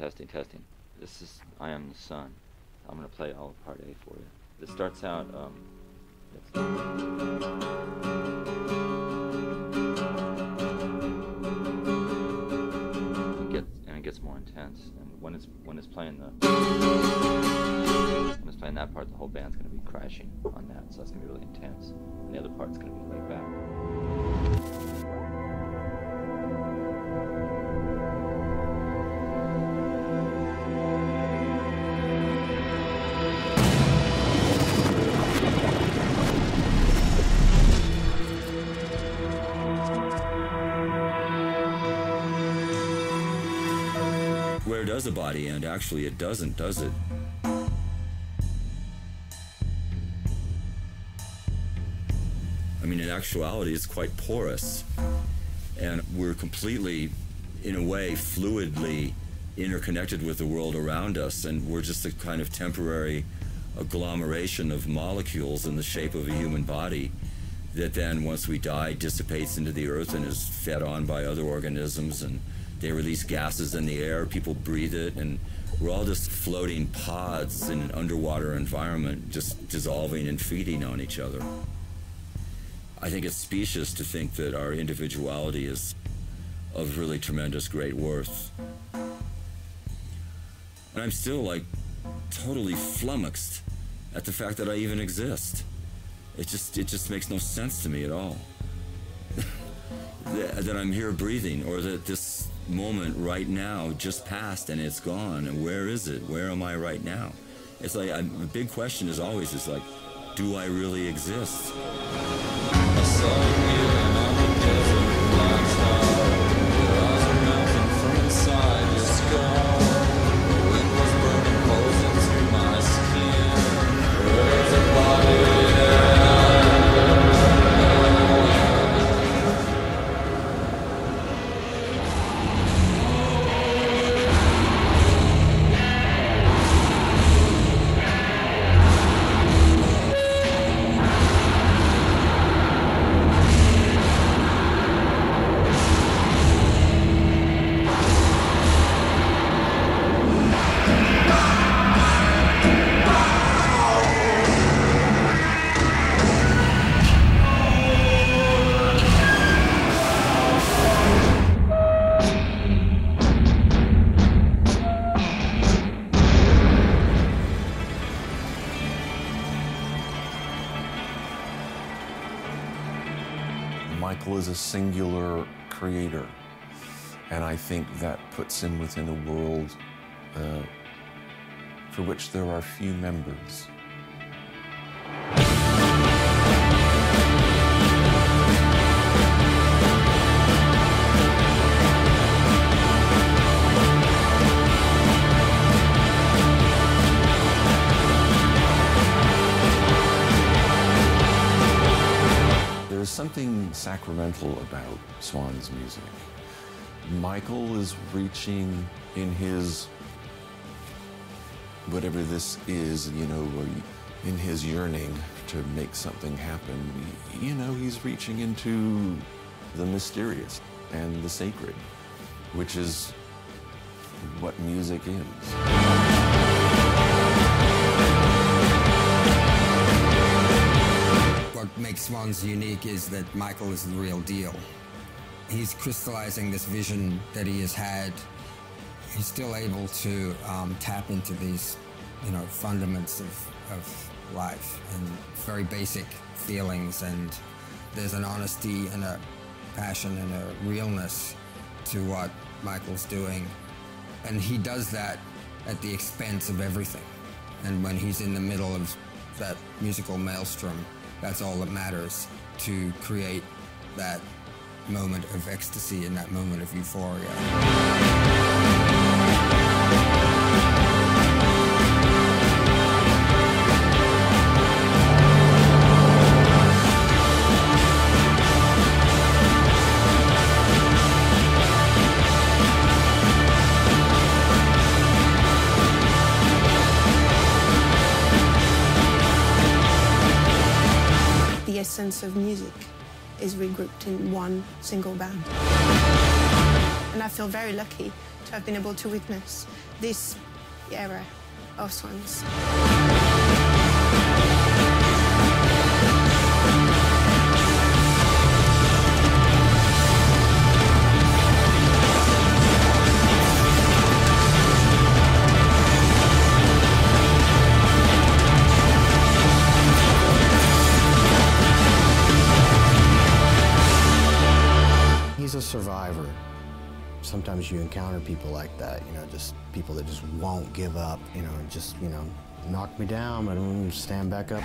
testing, testing. This is I Am the Sun. I'm gonna play all of part A for you. This starts out, um, it gets, and it gets more intense. And when it's when it's playing the when it's playing that part, the whole band's gonna be crashing on that, so that's gonna be really intense. And the other part's gonna be laid back. Body end? Actually, it doesn't, does it? I mean, in actuality, it's quite porous. And we're completely, in a way, fluidly interconnected with the world around us. And we're just a kind of temporary agglomeration of molecules in the shape of a human body that then, once we die, dissipates into the earth and is fed on by other organisms. And they release gases in the air, people breathe it, and we're all just floating pods in an underwater environment, just dissolving and feeding on each other. I think it's specious to think that our individuality is of really tremendous great worth. And I'm still like totally flummoxed at the fact that I even exist. It just it just makes no sense to me at all. that, that I'm here breathing or that this moment right now just passed and it's gone and where is it? Where am I right now? It's like the big question is always is like do I really exist? Puts him within a world uh, for which there are few members. There's something sacramental about Swan's music. Michael is reaching in his, whatever this is, you know, in his yearning to make something happen, you know, he's reaching into the mysterious and the sacred, which is what music is. What makes Swans unique is that Michael is the real deal. He's crystallizing this vision that he has had. He's still able to um, tap into these, you know, fundamentals of, of life and very basic feelings. And there's an honesty and a passion and a realness to what Michael's doing. And he does that at the expense of everything. And when he's in the middle of that musical maelstrom, that's all that matters to create that moment of ecstasy and that moment of euphoria. Is regrouped in one single band. And I feel very lucky to have been able to witness this era of swans. Sometimes you encounter people like that, you know, just people that just won't give up, you know, just, you know, knock me down, but I'm stand back up.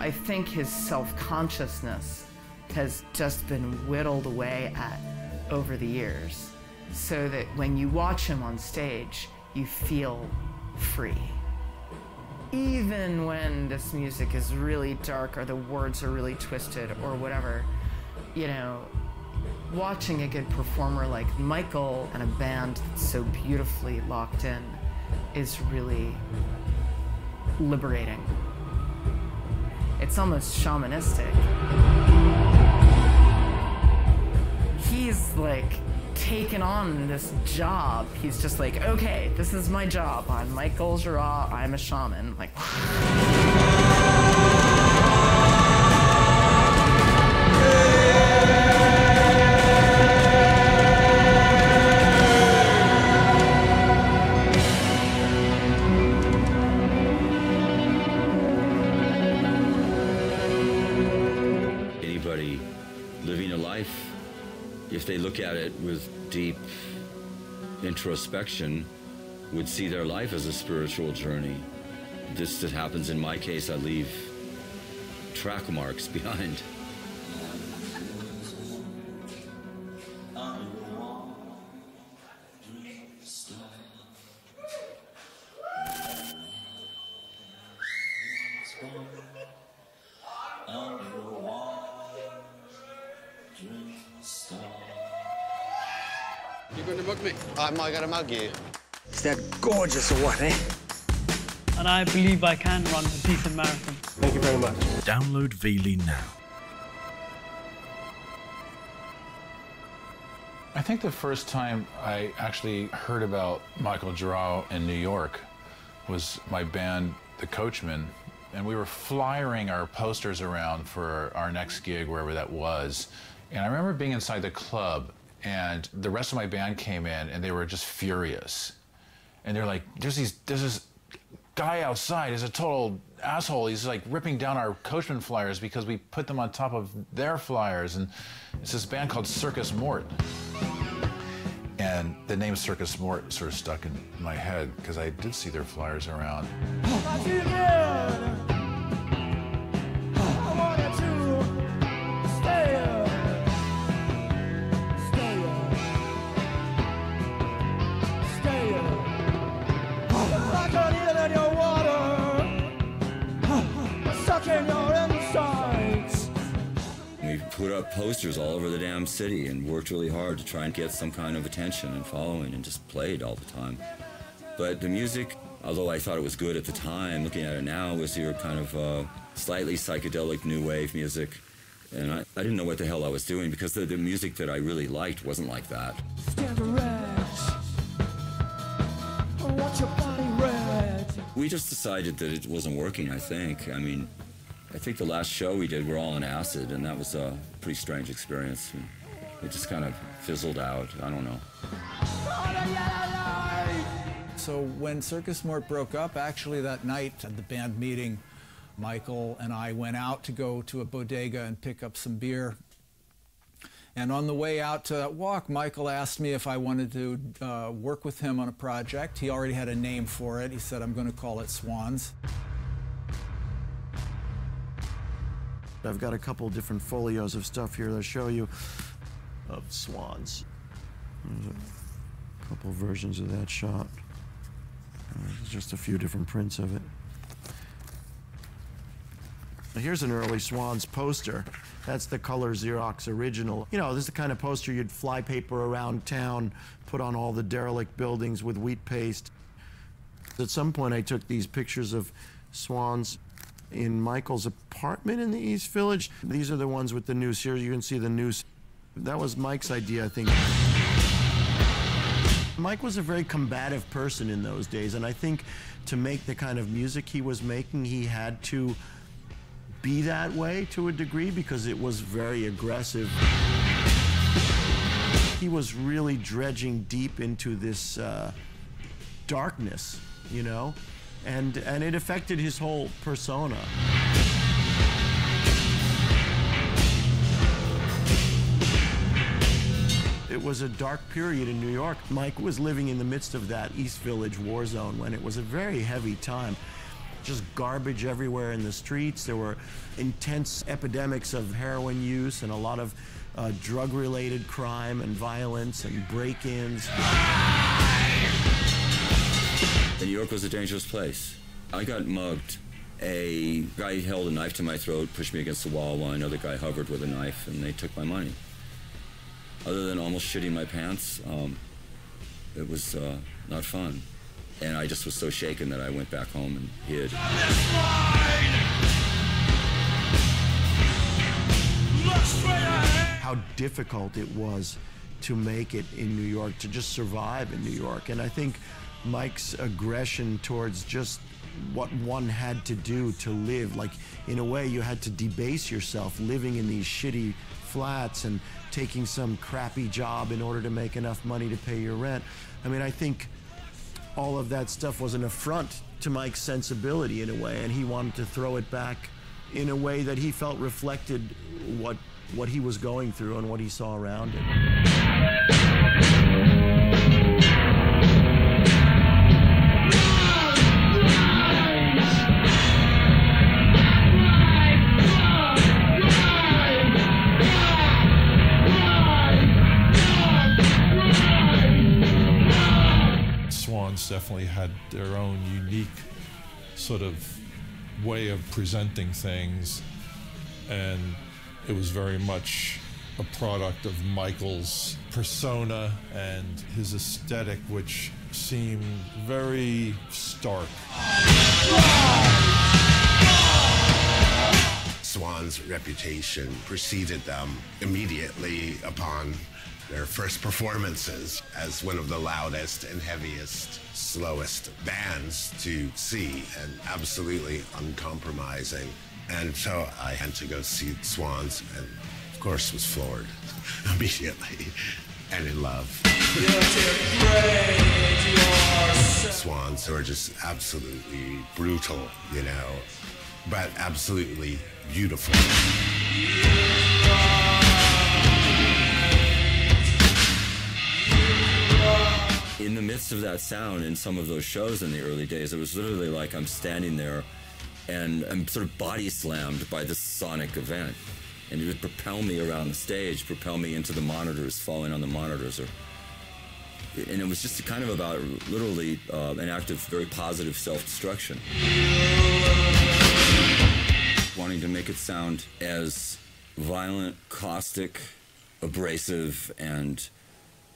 I think his self consciousness has just been whittled away at over the years so that when you watch him on stage, you feel free. Even when this music is really dark or the words are really twisted or whatever, you know, watching a good performer like Michael and a band that's so beautifully locked in is really liberating. It's almost shamanistic. He's like taken on this job. He's just like, okay, this is my job. I'm Michael Gira. I'm a shaman. Like, they look at it with deep introspection, would see their life as a spiritual journey. This that happens in my case, I leave track marks behind. You going to mug me? Am I gonna mug you? Is that gorgeous or what, eh? and I believe I can run a decent marathon. Thank you very much. Download Veely now. I think the first time I actually heard about Michael Gira in New York was my band, The Coachmen, and we were flyering our posters around for our next gig, wherever that was. And I remember being inside the club, and the rest of my band came in, and they were just furious. And they're like, "There's these, there's this guy outside. He's a total asshole. He's like ripping down our Coachmen flyers because we put them on top of their flyers." And it's this band called Circus Mort. And the name Circus Mort sort of stuck in my head because I did see their flyers around. Put up posters all over the damn city and worked really hard to try and get some kind of attention and following and just played all the time. But the music, although I thought it was good at the time, looking at it now, was your kind of uh, slightly psychedelic new wave music. And I, I didn't know what the hell I was doing because the, the music that I really liked wasn't like that. We just decided that it wasn't working, I think. I mean, I think the last show we did, we're all on acid, and that was a pretty strange experience. It just kind of fizzled out. I don't know. So when Circus Mort broke up, actually that night at the band meeting, Michael and I went out to go to a bodega and pick up some beer. And on the way out to that walk, Michael asked me if I wanted to uh, work with him on a project. He already had a name for it. He said, I'm going to call it Swans. I've got a couple different folios of stuff here to show you of swans. There's a couple versions of that shot. Uh, There's just a few different prints of it. Now, Here's an early Swans poster. That's the color Xerox original. You know, this is the kind of poster you'd fly paper around town, put on all the derelict buildings with wheat paste. At some point, I took these pictures of swans in Michael's apartment in the East Village. These are the ones with the noose. Here you can see the noose. That was Mike's idea, I think. Mike was a very combative person in those days, and I think to make the kind of music he was making, he had to be that way to a degree because it was very aggressive. He was really dredging deep into this uh, darkness, you know, and and it affected his whole persona. It was a dark period in New York. Mike was living in the midst of that East Village war zone when it was a very heavy time. Just garbage everywhere in the streets. There were intense epidemics of heroin use and a lot of uh, drug related crime and violence and break ins. New York was a dangerous place. I got mugged. A guy held a knife to my throat, pushed me against the wall while another guy hovered with a knife, and they took my money. Other than almost shitting my pants, um, it was uh, not fun. And I just was so shaken that I went back home and hid. How difficult it was to make it in New York, to just survive in New York. And I think Mike's aggression towards just what one had to do to live, like in a way you had to debase yourself living in these shitty flats and taking some crappy job in order to make enough money to pay your rent. I mean, I think all of that stuff was an affront to Mike's sensibility in a way, and he wanted to throw it back in a way that he felt reflected what what he was going through and what he saw around him. Definitely had their own unique sort of way of presenting things, and it was very much a product of Michael's persona and his aesthetic, which seemed very stark. Swan's reputation preceded them immediately upon their first performances as one of the loudest and heaviest, slowest bands to see, and absolutely uncompromising. And so I had to go see Swans, and of course was floored immediately and in love. Swans are just absolutely brutal, you know, but absolutely beautiful. In the midst of that sound in some of those shows in the early days, it was literally like I'm standing there and I'm sort of body slammed by this sonic event. And it would propel me around the stage, propel me into the monitors, falling on the monitors. Or, and it was just kind of about literally uh, an act of very positive self destruction. Wanting to make it sound as violent, caustic, abrasive, and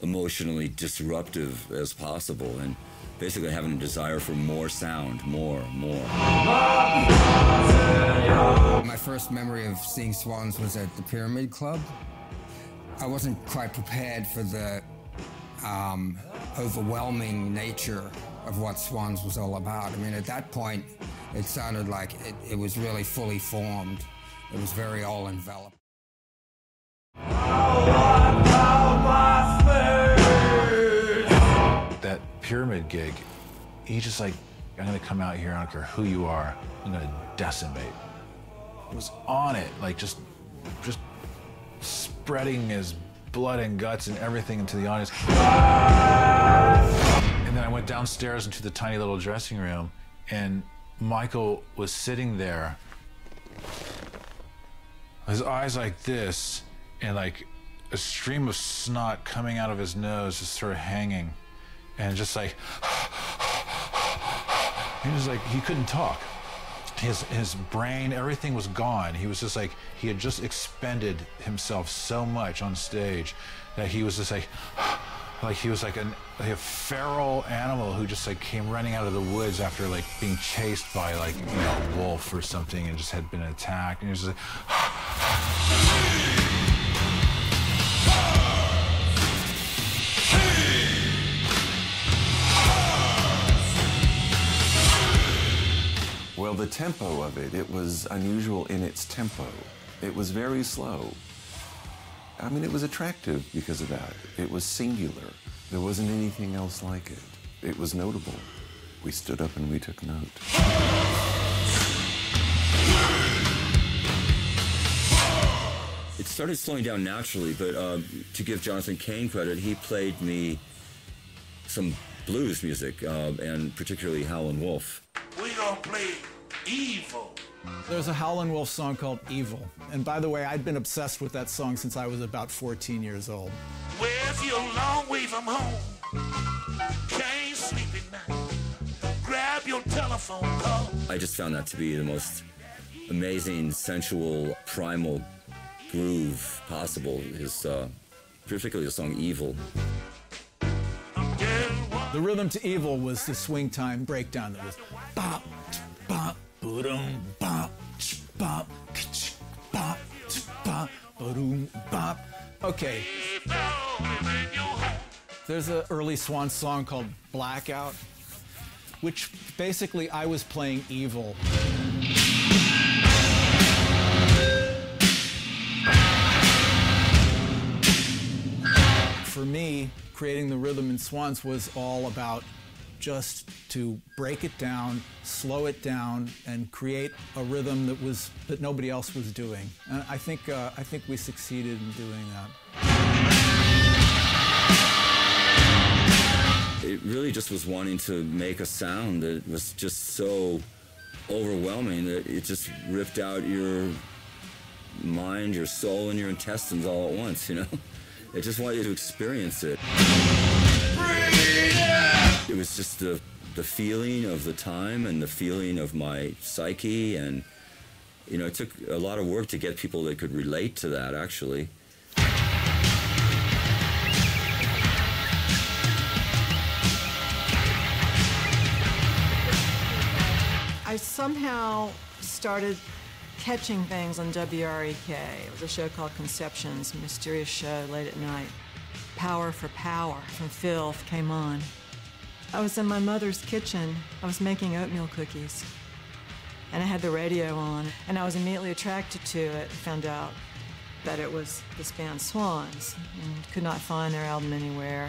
emotionally disruptive as possible. And basically having a desire for more sound, more, more. My first memory of seeing swans was at the Pyramid Club. I wasn't quite prepared for the um, overwhelming nature of what Swans was all about. I mean, at that point, it sounded like it, it was really fully formed. It was very all enveloped. That pyramid gig, he just like, I'm gonna come out here, I don't care who you are, I'm gonna decimate. He was on it, like just, just spreading his blood and guts and everything into the audience. And then I went downstairs into the tiny little dressing room, and Michael was sitting there, his eyes like this, and like a stream of snot coming out of his nose, just sort of hanging, and just like, he was like, he couldn't talk. His, his brain, everything was gone. He was just like, he had just expended himself so much on stage that he was just like, like he was like, an, like a feral animal who just like came running out of the woods after like being chased by like you know a wolf or something and just had been attacked and he was just like Well, the tempo of it, it was unusual in its tempo. It was very slow. I mean, it was attractive because of that. It was singular. There wasn't anything else like it. It was notable. We stood up and we took note. It started slowing down naturally, but uh, to give Jonathan Kane credit, he played me some blues music, uh, and particularly Howlin' Wolf. We gonna play evil. There's a Howlin' Wolf song called Evil. And by the way, I'd been obsessed with that song since I was about 14 years old. Well, if you're a long way from home, can't sleep at night, grab your telephone call. I just found that to be the most amazing, sensual, primal groove possible. His, uh, particularly the song Evil. The rhythm to Evil was the swing time breakdown that was bop, bop, boom, bop, bop, bop, bop, boom, bop. Okay. There's an early Swan song called Blackout, which basically I was playing evil. For me, creating the rhythm in Swans was all about just to break it down, slow it down, and create a rhythm that was that nobody else was doing. And I think uh, I think we succeeded in doing that. It really just was wanting to make a sound that was just so overwhelming that it just ripped out your mind, your soul, and your intestines all at once, you know? It just wanted you to experience it. It was just the, the feeling of the time and the feeling of my psyche, and, you know, it took a lot of work to get people that could relate to that, actually. I somehow started catching things on WREK. It was a show called Conceptions, a mysterious show late at night. Power for Power from Filth came on. I was in my mother's kitchen. I was making oatmeal cookies. And I had the radio on, and I was immediately attracted to it. Found out that it was this band Swans, and could not find their album anywhere.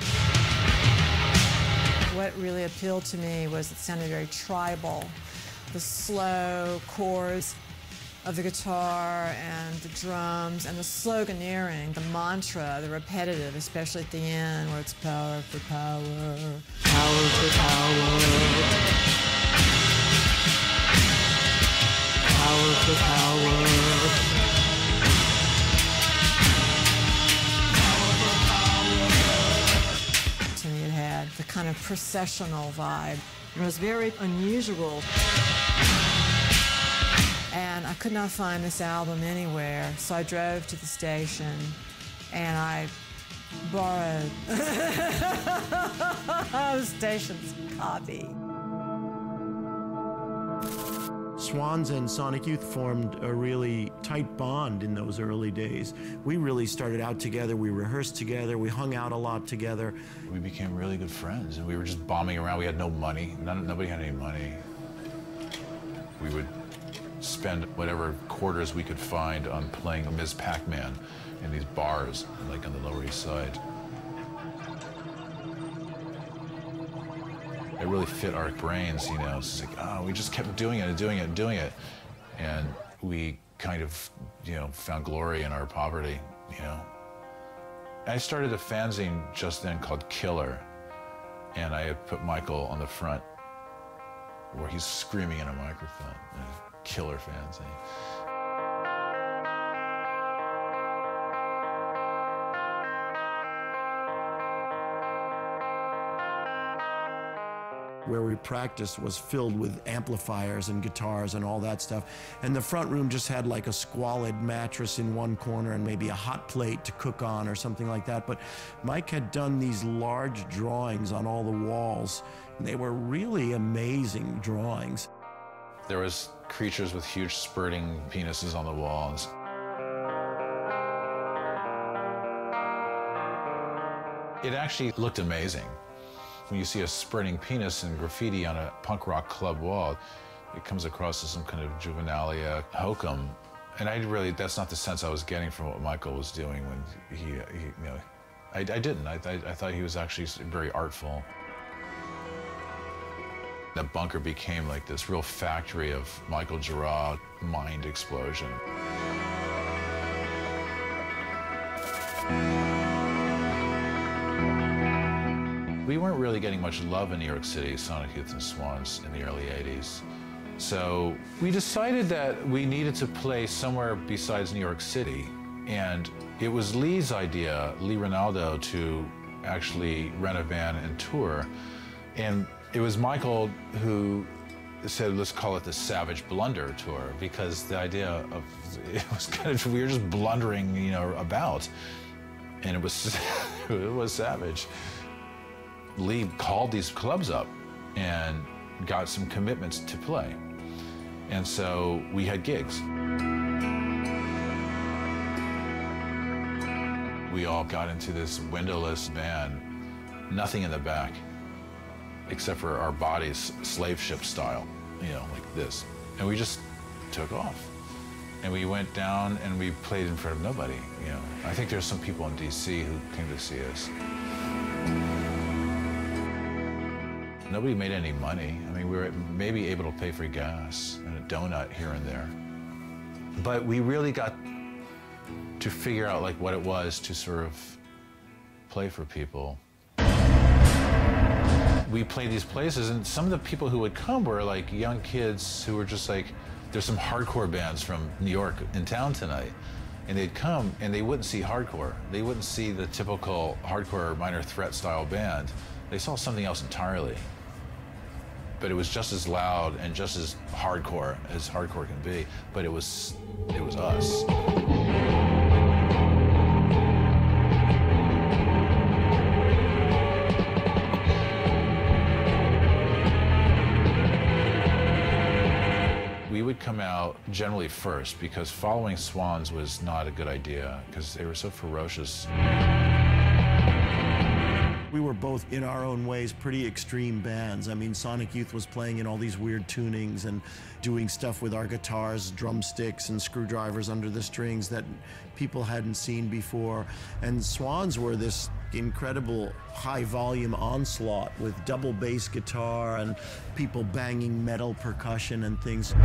What really appealed to me was it sounded very tribal. The slow chords of the guitar and the drums and the sloganeering, the mantra, the repetitive, especially at the end where it's power for power, power for power, power for power. To me, it had the kind of processional vibe. It was very unusual and I could not find this album anywhere. So I drove to the station and I borrowed the station's copy. Swans and Sonic Youth formed a really tight bond in those early days. We really started out together, we rehearsed together, we hung out a lot together. We became really good friends and we were just bombing around. We had no money, None, nobody had any money. We would spend whatever quarters we could find on playing Ms. Pac-Man in these bars, like on the Lower East Side. It really fit our brains, you know. It's like, oh, we just kept doing it and doing it and doing it. And we kind of, you know, found glory in our poverty, you know. I started a fanzine just then called Killer, and I had put Michael on the front where he's screaming in a microphone killer fans. Eh? where we practiced was filled with amplifiers and guitars and all that stuff. And the front room just had like a squalid mattress in one corner and maybe a hot plate to cook on or something like that. But Mike had done these large drawings on all the walls. And they were really amazing drawings. There was creatures with huge spurting penises on the walls. It actually looked amazing. When you see a spurting penis in graffiti on a punk rock club wall, it comes across as some kind of juvenilia hokum. And I really, that's not the sense I was getting from what Michael was doing when he, he you know, I, I didn't. I, I, I thought he was actually very artful. That bunker became like this real factory of Michael Gira mind explosion. We weren't really getting much love in New York City, Sonic Youth and Swans, in the early 80s. So we decided that we needed to play somewhere besides New York City. And it was Lee's idea, Lee Ranaldo, to actually rent a van and tour. And it was Michael who said, let's call it the Savage Blunder Tour, because the idea of it was kind of, we were just blundering, you know, about. And it was, it was savage. Lee called these clubs up and got some commitments to play. And so we had gigs. We all got into this windowless van, nothing in the back, except for our bodies, slave ship style, you know, like this. And we just took off. And we went down and we played in front of nobody, you know. I think there's some people in DC who came to see us. Nobody made any money. I mean, we were maybe able to pay for gas and a donut here and there. But we really got to figure out like what it was to sort of play for people. We played these places and some of the people who would come were like young kids who were just like, there's some hardcore bands from New York in town tonight. And they'd come and they wouldn't see hardcore. They wouldn't see the typical hardcore minor threat style band. They saw something else entirely but it was just as loud and just as hardcore as hardcore can be. But it was, it was us. Generally first because following Swans was not a good idea because they were so ferocious. We were both, in our own ways, pretty extreme bands. I mean, Sonic Youth was playing in all these weird tunings and doing stuff with our guitars, drumsticks, and screwdrivers under the strings that people hadn't seen before. And Swans were this incredible high volume onslaught with double bass guitar and people banging metal percussion and things.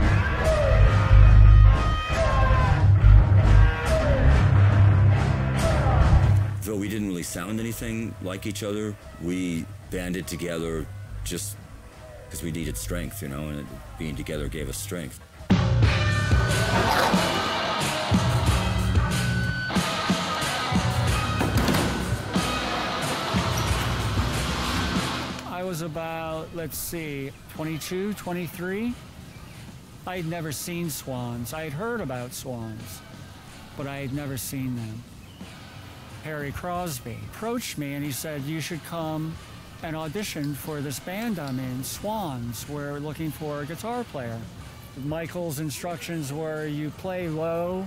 Though we didn't really sound anything like each other, we banded together just because we needed strength, you know, and being together gave us strength. I was about, let's see, 22, 23. I had never seen swans. I had heard about swans, but I had never seen them. Harry Crosby approached me and he said, You should come and audition for this band I'm in, Swans. We're looking for a guitar player. Michael's instructions were you play low,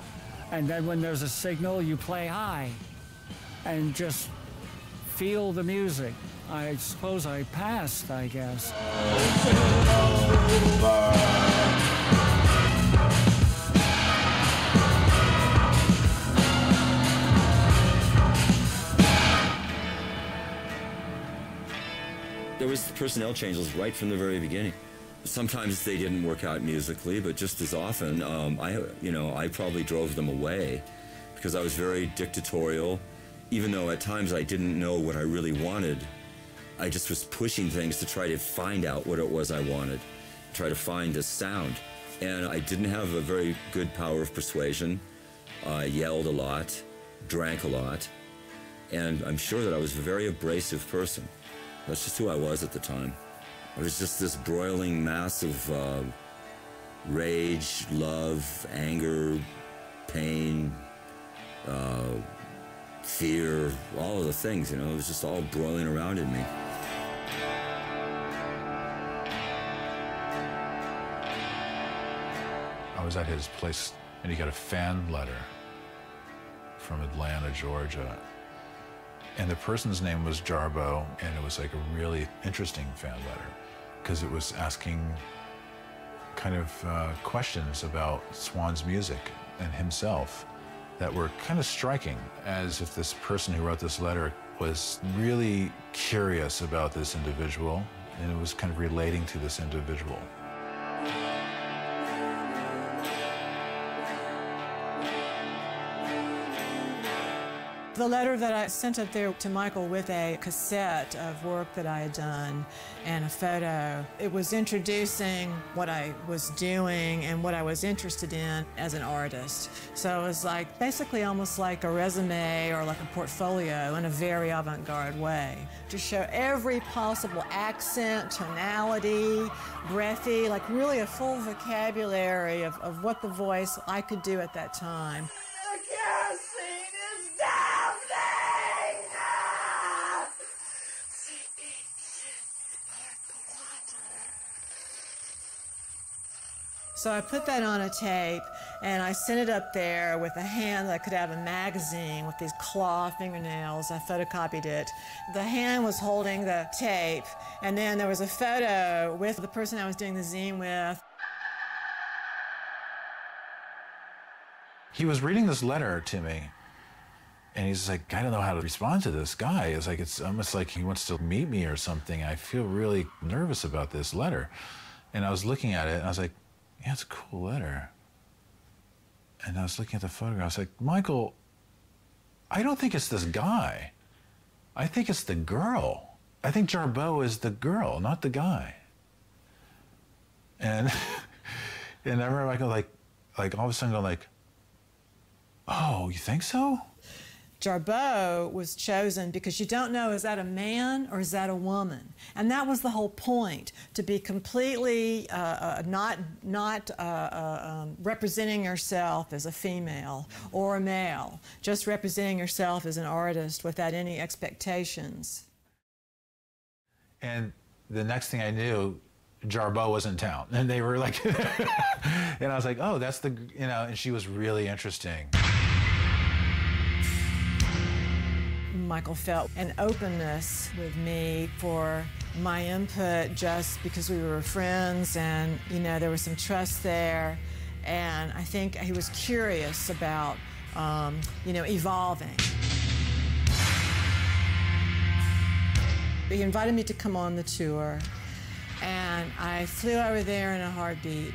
and then when there's a signal, you play high. And just feel the music. I suppose I passed, I guess. There was personnel changes right from the very beginning. Sometimes they didn't work out musically, but just as often, um, I, you know, I probably drove them away because I was very dictatorial. Even though at times I didn't know what I really wanted, I just was pushing things to try to find out what it was I wanted, try to find a sound. And I didn't have a very good power of persuasion. I yelled a lot, drank a lot, and I'm sure that I was a very abrasive person. That's just who I was at the time. It was just this broiling mass of uh, rage, love, anger, pain, uh, fear, all of the things, you know, it was just all broiling around in me. I was at his place and he got a fan letter from Atlanta, Georgia. And the person's name was Jarboe, and it was like a really interesting fan letter because it was asking kind of uh, questions about Swan's music and himself that were kind of striking, as if this person who wrote this letter was really curious about this individual and it was kind of relating to this individual. The letter that I sent up there to Michael with a cassette of work that I had done and a photo, it was introducing what I was doing and what I was interested in as an artist. So it was like basically almost like a resume or like a portfolio in a very avant garde way to show every possible accent, tonality, breathy, like really a full vocabulary of, of what the voice I could do at that time. So I put that on a tape and I sent it up there with a hand that could have a magazine with these claw fingernails. I photocopied it. The hand was holding the tape, and then there was a photo with the person I was doing the zine with. He was reading this letter to me, and he's like, I don't know how to respond to this guy. It's like, it's almost like he wants to meet me or something. I feel really nervous about this letter. And I was looking at it, and I was like, yeah, it's a cool letter. And I was looking at the photograph. I was like, Michael, I don't think it's this guy. I think it's the girl. I think Jarboe is the girl, not the guy. And and I remember Michael like like all of a sudden going like, Oh, you think so? Jarboe was chosen because you don't know is that a man or is that a woman, and that was the whole point to be completely uh, uh, not not uh, uh, um, representing yourself as a female or a male, just representing yourself as an artist without any expectations. And the next thing I knew, Jarboe was in town, and they were like, and I was like, oh, that's the you know, and she was really interesting. Michael felt an openness with me for my input just because we were friends and, you know, there was some trust there. And I think he was curious about, um, you know, evolving. He invited me to come on the tour, and I flew over there in a heartbeat.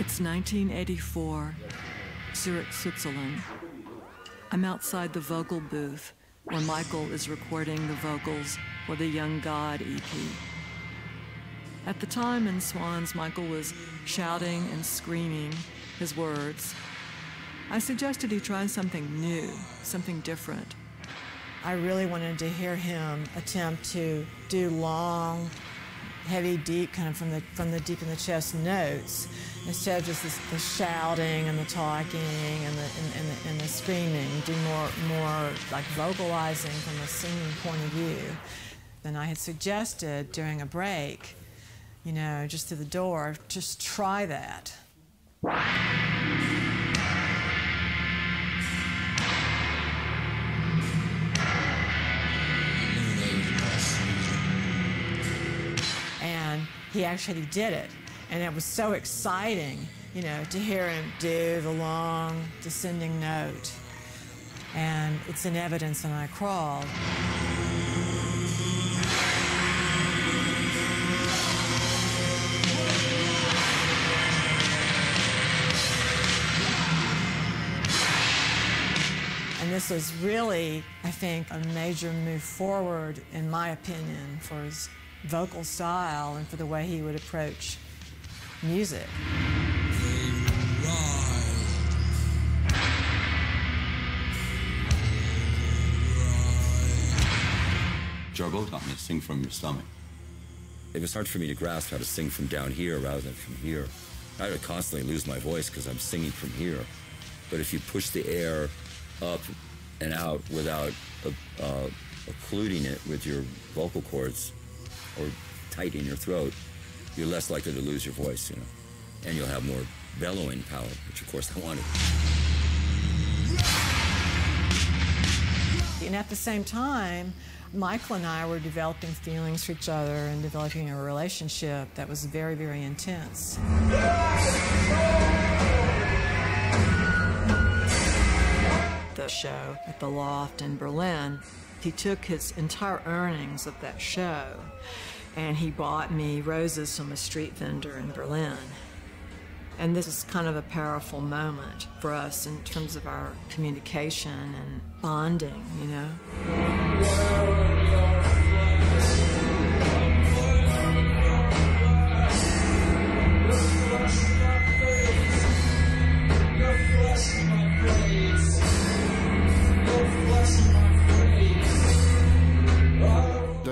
It's 1984, Zurich, Switzerland. I'm outside the vocal booth where Michael is recording the vocals for the Young God EP. At the time in Swans, Michael was shouting and screaming his words. I suggested he try something new, something different. I really wanted to hear him attempt to do long, heavy, deep, kind of from the from the deep in the chest notes instead of just this, the shouting and the talking and the, and, and, the, and the screaming, do more, more like vocalizing from a singing point of view than I had suggested during a break, you know, just through the door, just try that. And he actually did it. And it was so exciting, you know, to hear him do the long descending note. And it's in evidence, and I crawled. And this was really, I think, a major move forward, in my opinion, for his vocal style and for the way he would approach music. Jarboe taught me to sing from your stomach. It was hard for me to grasp how to sing from down here rather than from here. I would constantly lose my voice because I'm singing from here. But if you push the air up and out without uh, uh, occluding it with your vocal cords or tight in your throat, you're less likely to lose your voice, you know. And you'll have more bellowing power, which of course I wanted. And at the same time, Michael and I were developing feelings for each other and developing a relationship that was very, very intense. The show at the Loft in Berlin, he took his entire earnings of that show and he bought me roses from a street vendor in Berlin. And this is kind of a powerful moment for us in terms of our communication and bonding, you know?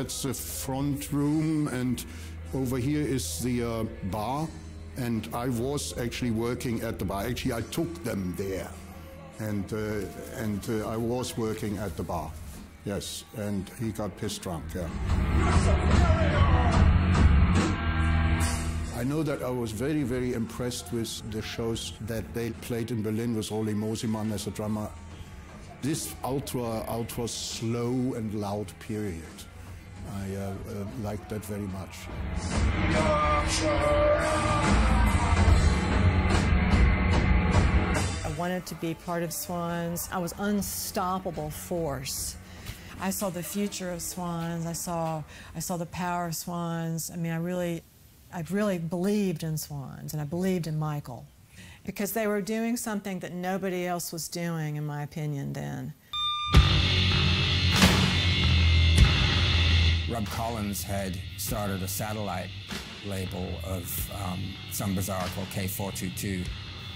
That's the front room, and over here is the uh, bar. And I was actually working at the bar. Actually, I took them there, and uh, and uh, I was working at the bar. Yes, and he got pissed drunk. Yeah. I know that I was very, very impressed with the shows that they played in Berlin with Roli Mosimann as a drummer. This ultra, ultra slow and loud period. I uh, uh, liked that very much. I wanted to be part of Swans. I was unstoppable force. I saw the future of Swans. I saw, I saw the power of Swans. I mean, I really, I really believed in Swans, and I believed in Michael, because they were doing something that nobody else was doing, in my opinion, then. Rob Collins had started a satellite label of um, Some Bizzare called K422.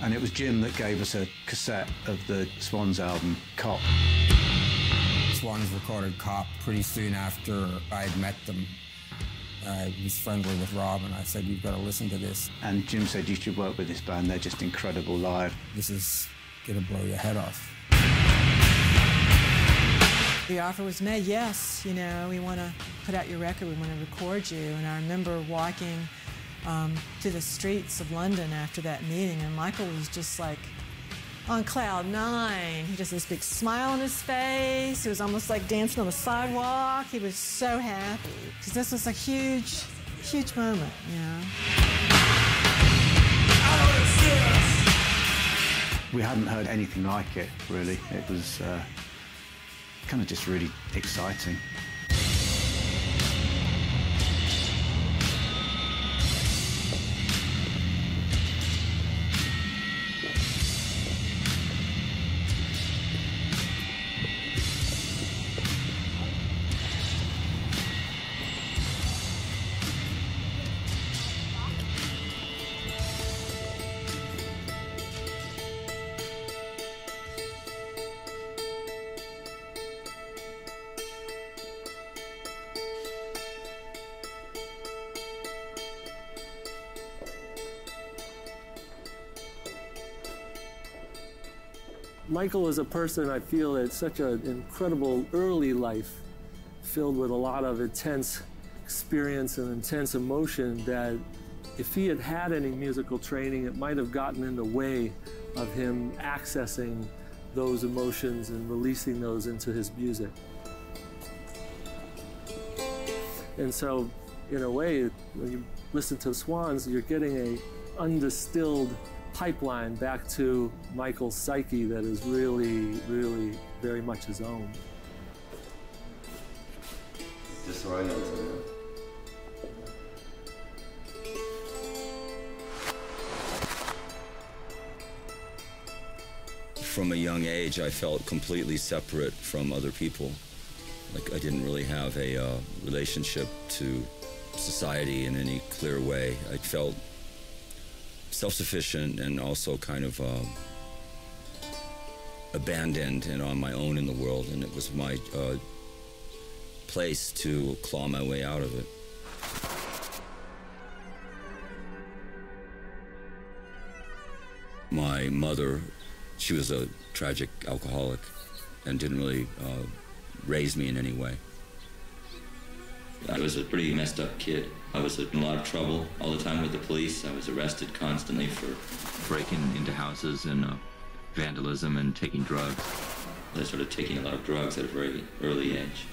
And it was Jim that gave us a cassette of the Swans album, Cop. Swans recorded Cop pretty soon after I had met them. I was friendly with Rob and I said, You've got to listen to this. And Jim said you should work with this band, they're just incredible live. This is going to blow your head off. The offer was made, yes, you know, we want to put out your record, we want to record you. And I remember walking um, to the streets of London after that meeting, and Michael was just like on cloud nine. He just had this big smile on his face. He was almost like dancing on the sidewalk. He was so happy because this was a huge, huge moment, you know. We hadn't heard anything like it, really. It was uh, kind of just really exciting. Michael is a person I feel had such an incredible early life filled with a lot of intense experience and intense emotion that if he had had any musical training, it might have gotten in the way of him accessing those emotions and releasing those into his music. And so, in a way, when you listen to Swans, you're getting a undistilled pipeline back to Michael's psyche that is really, really very much his own. Disoriented. From a young age, I felt completely separate from other people. Like I didn't really have a uh, relationship to society in any clear way. I felt self-sufficient and also kind of um, abandoned and on my own in the world. And it was my uh, place to claw my way out of it. My mother, she was a tragic alcoholic and didn't really uh, raise me in any way. I was a pretty messed up kid. I was in a lot of trouble all the time with the police. I was arrested constantly for breaking into houses and uh, vandalism and taking drugs. I started taking a lot of drugs at a very early age.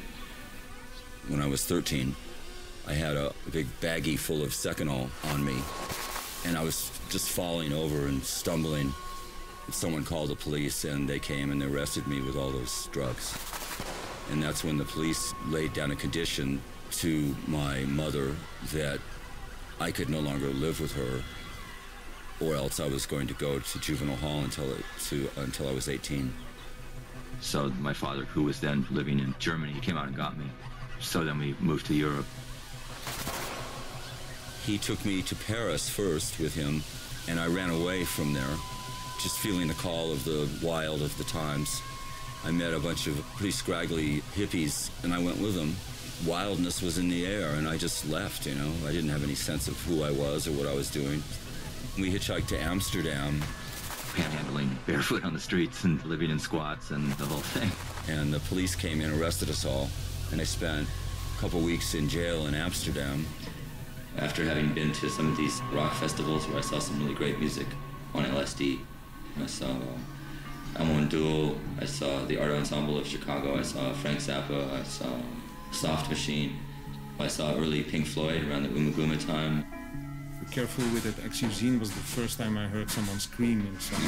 When I was 13, I had a big baggie full of Seconal on me, and I was just falling over and stumbling. Someone called the police, and they came and they arrested me with all those drugs. And that's when the police laid down a condition to my mother that I could no longer live with her, or else I was going to go to juvenile hall until it, to until I was 18. So my father, who was then living in Germany, he came out and got me. So then we moved to Europe. He took me to Paris first with him, and I ran away from there, just feeling the call of the wild of the times. I met a bunch of pretty scraggly hippies, and I went with them. Wildness was in the air, and I just left, you know. I didn't have any sense of who I was or what I was doing. We hitchhiked to Amsterdam. Panhandling barefoot on the streets and living in squats and the whole thing. And the police came in, arrested us all, and I spent a couple weeks in jail in Amsterdam. After having been to some of these rock festivals where I saw some really great music on LSD, I saw uh, Amon Düül, I saw the Art Ensemble of Chicago, I saw Frank Zappa, I saw Soft Machine, I saw early Pink Floyd around the Ummagumma time. Be careful with it. Axe, Eugene was the first time I heard someone scream in song.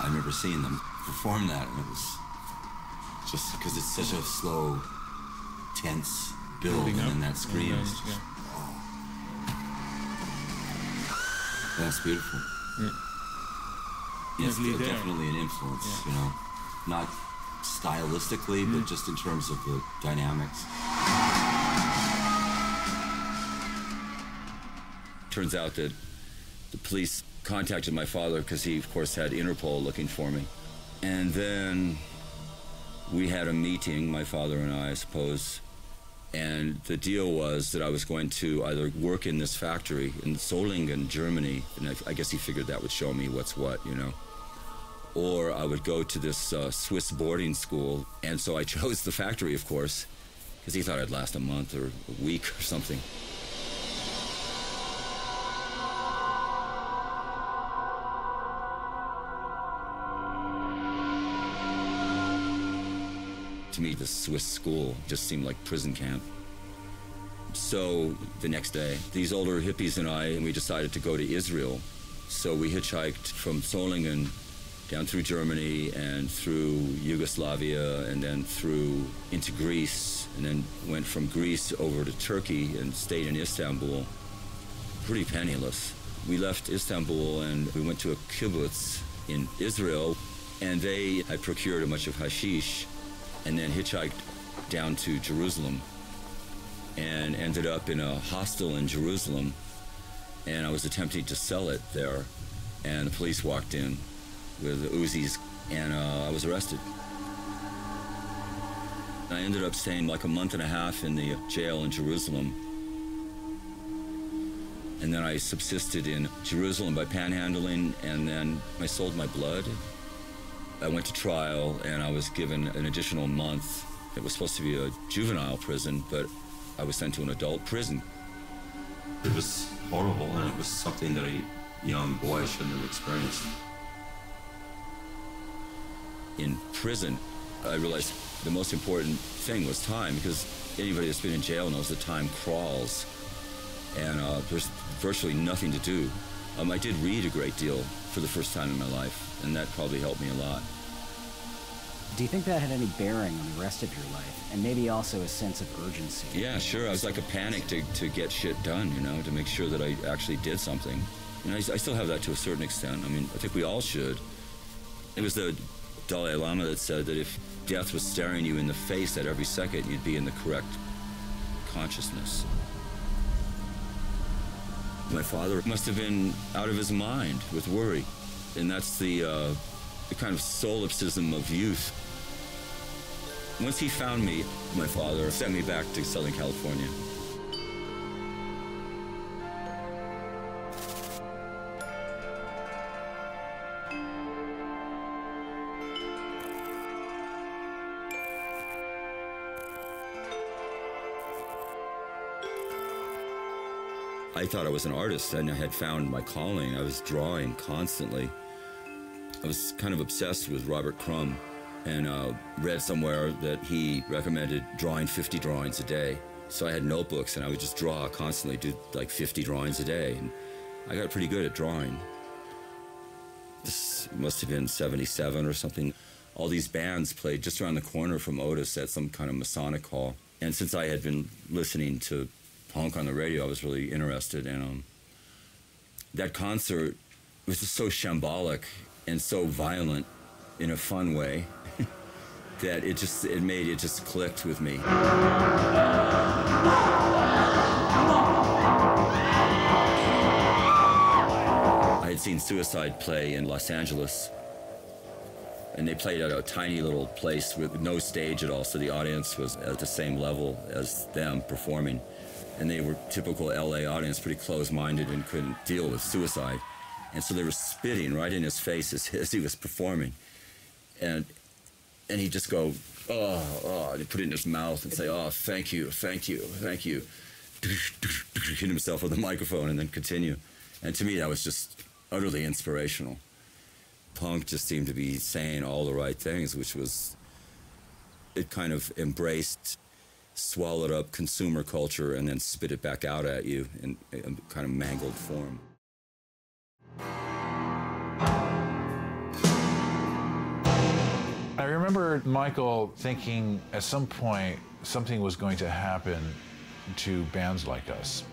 I remember seeing them perform that, and it was just because it's such a slow, tense build, Building and then that scream then, is just, yeah. Oh. that's beautiful. Yeah. Yes, Heavily definitely an influence, Yeah. you know, not stylistically, but mm. just in terms of the dynamics. Turns out that the police contacted my father because he, of course, had Interpol looking for me. And then we had a meeting, my father and I, I suppose. And the deal was that I was going to either work in this factory in Solingen, Germany, and I, I guess he figured that would show me what's what, you know. Or I would go to this uh, Swiss boarding school. And so I chose the factory, of course, because he thought I'd last a month or a week or something. To me, the Swiss school just seemed like prison camp. So the next day, these older hippies and I, we decided to go to Israel. So we hitchhiked from Solingen down through Germany and through Yugoslavia and then through into Greece and then went from Greece over to Turkey and stayed in Istanbul. Pretty penniless. We left Istanbul and we went to a kibbutz in Israel and they had procured a bunch of hashish and then hitchhiked down to Jerusalem and ended up in a hostel in Jerusalem. And I was attempting to sell it there, and the police walked in with the Uzis, and uh, I was arrested. I ended up staying like a month and a half in the jail in Jerusalem. And then I subsisted in Jerusalem by panhandling, and then I sold my blood. I went to trial, and I was given an additional month. It was supposed to be a juvenile prison, but I was sent to an adult prison. It was horrible, and it was something that a young boy shouldn't have experienced. In prison, I realized the most important thing was time, because anybody that's been in jail knows that time crawls, and uh, there's virtually nothing to do. Um, I did read a great deal for the first time in my life, and that probably helped me a lot. Do you think that had any bearing on the rest of your life? And maybe also a sense of urgency? Yeah, sure. I was like a panic to, to get shit done, you know, to make sure that I actually did something. And I, I still have that to a certain extent. I mean, I think we all should. It was the Dalai Lama that said that if death was staring you in the face at every second, you'd be in the correct consciousness. My father must have been out of his mind with worry. And that's the, uh, the kind of solipsism of youth. Once he found me, my father sent me back to Southern California. I thought I was an artist and I had found my calling. I was drawing constantly. I was kind of obsessed with Robert Crumb and uh, read somewhere that he recommended drawing 50 drawings a day. So I had notebooks and I would just draw constantly, do like 50 drawings a day. And I got pretty good at drawing. This must have been 77 or something. All these bands played just around the corner from Otis at some kind of Masonic hall. And since I had been listening to punk on the radio, I was really interested in um, that concert was just so shambolic and so violent in a fun way that it just it made it just clicked with me. I had seen Suicide play in Los Angeles and they played at a tiny little place with no stage at all, so the audience was at the same level as them performing. And they were typical LA audience, pretty close-minded and couldn't deal with suicide. And so they were spitting right in his face as, as he was performing. And and he'd just go, oh, oh, and he'd put it in his mouth and say, oh, thank you, thank you, thank you. Hit himself with the microphone and then continue. And to me, that was just utterly inspirational punk just seemed to be saying all the right things, which was it kind of embraced, swallowed up consumer culture, and then spit it back out at you in a kind of mangled form. I remember Michael thinking at some point something was going to happen to bands like us.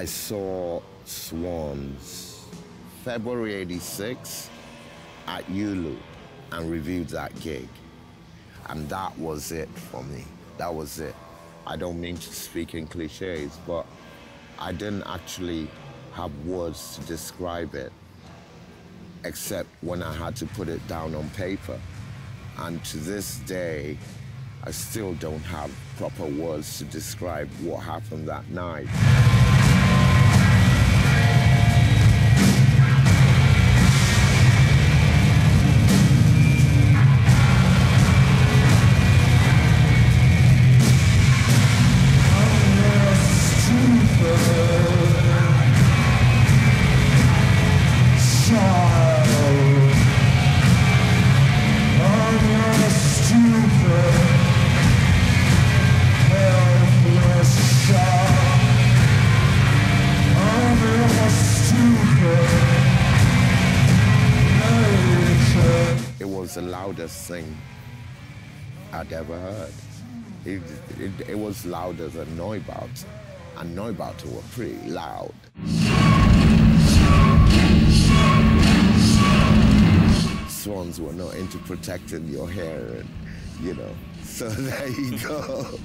I saw Swans February 86 at ULU and reviewed that gig. And that was it for me. That was it. I don't mean to speak in cliches, but I didn't actually have words to describe it except when I had to put it down on paper. And to this day, I still don't have proper words to describe what happened that night. It, it was louder than Neubauten, and Neubauten were pretty loud. Swans were not into protecting your hair, and you know, so there you go.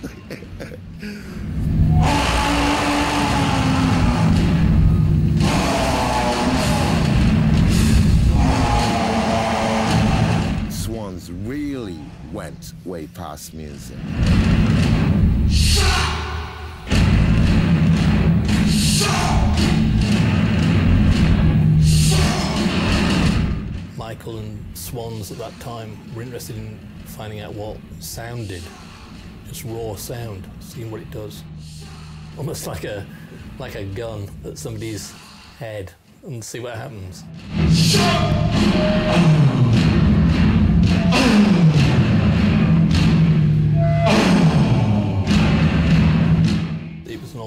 Swans really went way past music. Michael and Swans at that time were interested in finding out what sound did, just raw sound, seeing what it does. Almost like a like a gun at somebody's head and see what happens.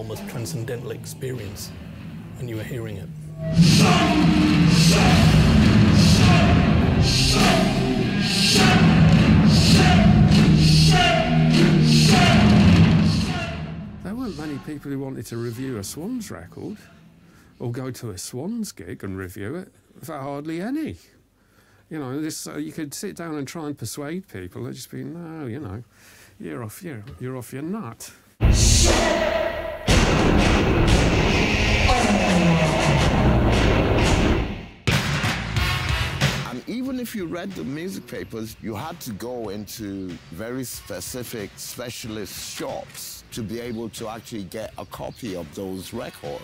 Almost transcendental experience when you were hearing it. There weren't many people who wanted to review a Swans record or go to a Swans gig and review it. For hardly any. You know, this uh, you could sit down and try and persuade people. They'd just be, no, you know, you're off your, you're off your nut. And even if you read the music papers, you had to go into very specific specialist shops to be able to actually get a copy of those records.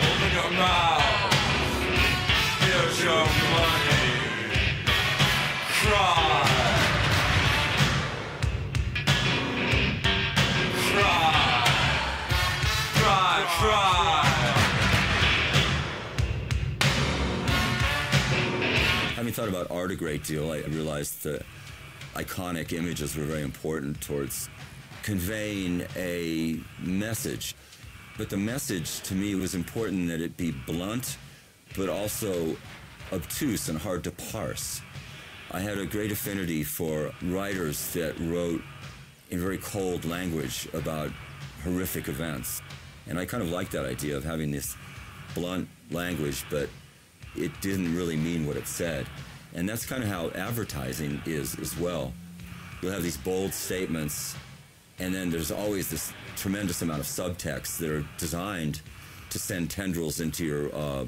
Open your mouth. Having thought about art a great deal, I realized that iconic images were very important towards conveying a message. But the message to me was important that it be blunt, but also obtuse and hard to parse. I had a great affinity for writers that wrote in very cold language about horrific events. And I kind of liked that idea of having this blunt language, but it didn't really mean what it said. And that's kind of how advertising is as well. You'll have these bold statements, and then there's always this tremendous amount of subtext that are designed to send tendrils into your uh,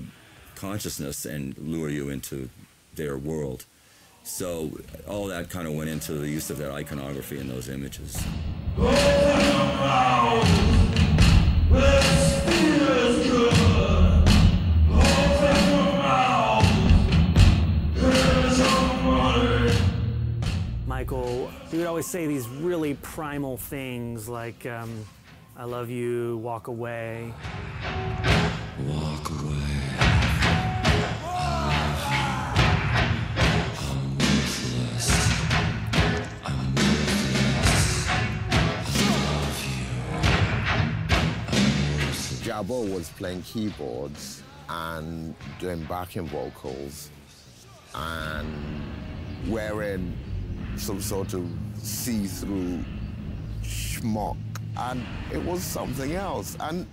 consciousness and lure you into their world. So all that kind of went into the use of that iconography in those images. Michael, he would always say these really primal things like, um, I love you, walk away. Walk away. Jarboe was playing keyboards and doing backing vocals and wearing some sort of see-through schmuck. And it was something else. And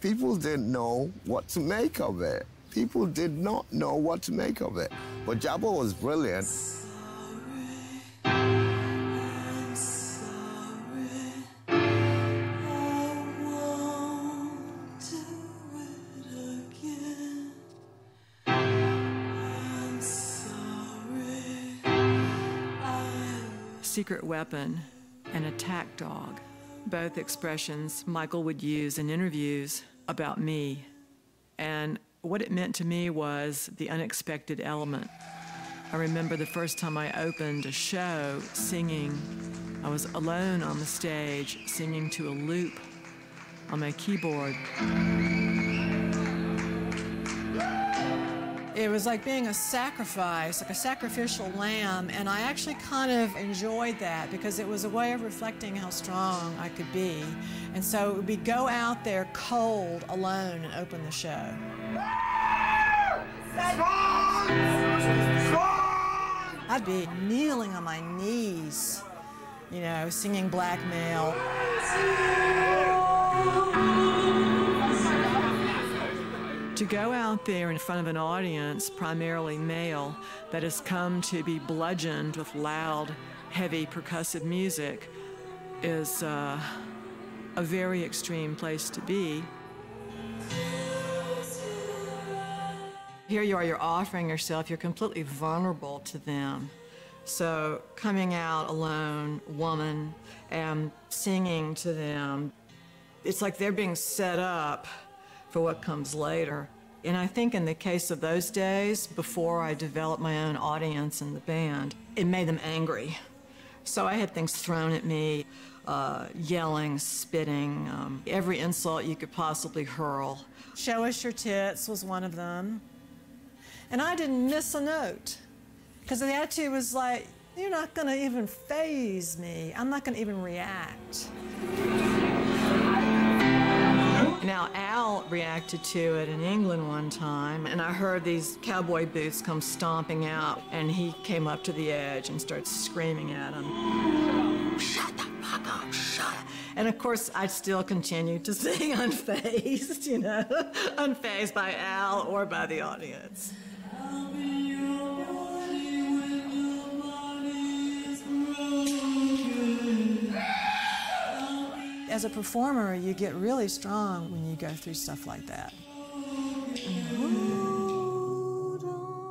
people didn't know what to make of it. People did not know what to make of it. But Jarboe was brilliant. Secret weapon and attack dog. Both expressions Michael would use in interviews about me. And what it meant to me was the unexpected element. I remember the first time I opened a show singing. I was alone on the stage singing to a loop on my keyboard. It was like being a sacrifice, like a sacrificial lamb, and I actually kind of enjoyed that because it was a way of reflecting how strong I could be. And so it would be go out there cold, alone, and open the show. I'd be kneeling on my knees, you know, singing blackmail. To go out there in front of an audience, primarily male, that has come to be bludgeoned with loud, heavy percussive music is uh, a very extreme place to be. Here you are, you're offering yourself, you're completely vulnerable to them. So, coming out alone, woman, and singing to them, it's like they're being set up for what comes later. And I think in the case of those days, before I developed my own audience in the band, it made them angry. So I had things thrown at me, uh, yelling, spitting, um, every insult you could possibly hurl. Show us your tits was one of them. And I didn't miss a note because the attitude was like, you're not going to even phase me. I'm not going to even react. Now, Al reacted to it in England one time, and I heard these cowboy boots come stomping out, and he came up to the edge and started screaming at him. Shut the fuck up, shut up. And of course, I still continued to sing unfazed, you know, unfazed by Al or by the audience. As a performer, you get really strong when you go through stuff like that.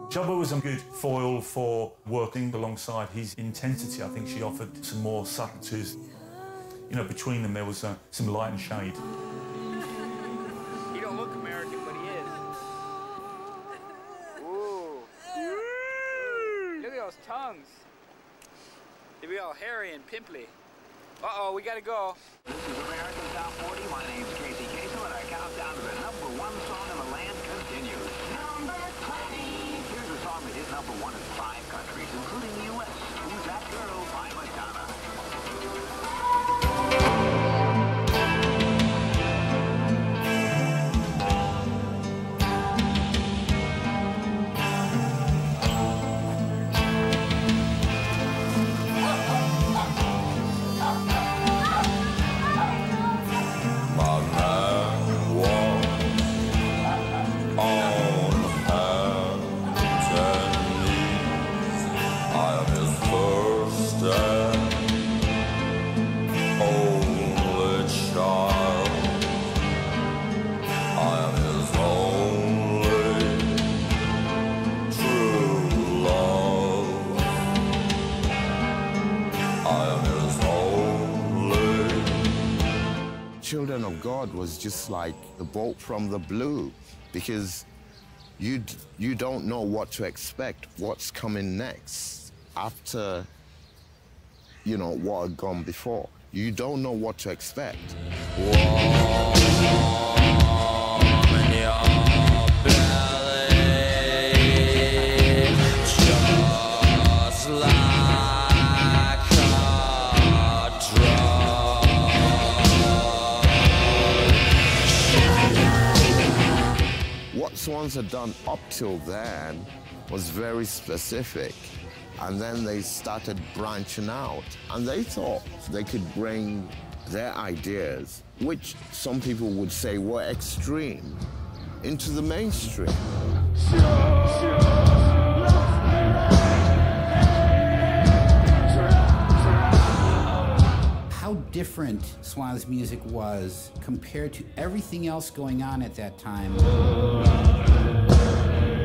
Jarboe was a good foil for working alongside his intensity. I think she offered some more subtleties. You know, between them there was uh, some light and shade. He don't look American, but he is. Ooh. Look at those tongues. They be all hairy and pimply. Uh-oh, we gotta go. This is American Top 40. My name's Casey Kasem, and our countdown to the number one song Children of God was just like the bolt from the blue because you, you don't know what to expect, what's coming next after, you know, what had gone before. You don't know what to expect. Just Swans had done up till then was very specific. And then they started branching out. And they thought they could bring their ideas, which some people would say were extreme, into the mainstream. How different Swan's music was compared to everything else going on at that time.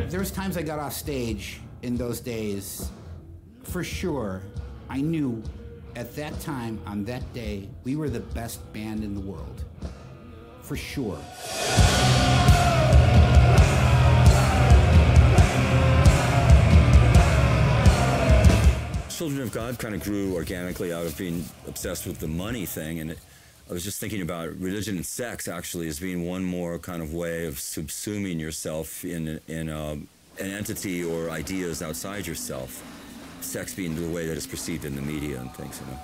There was times I got off stage in those days. For sure, I knew at that time, on that day, we were the best band in the world. For sure. Children of God kind of grew organically out of being obsessed with the money thing, and it, I was just thinking about religion and sex actually as being one more kind of way of subsuming yourself in in um, an entity or ideas outside yourself. Sex being the way that it's perceived in the media and things, you know.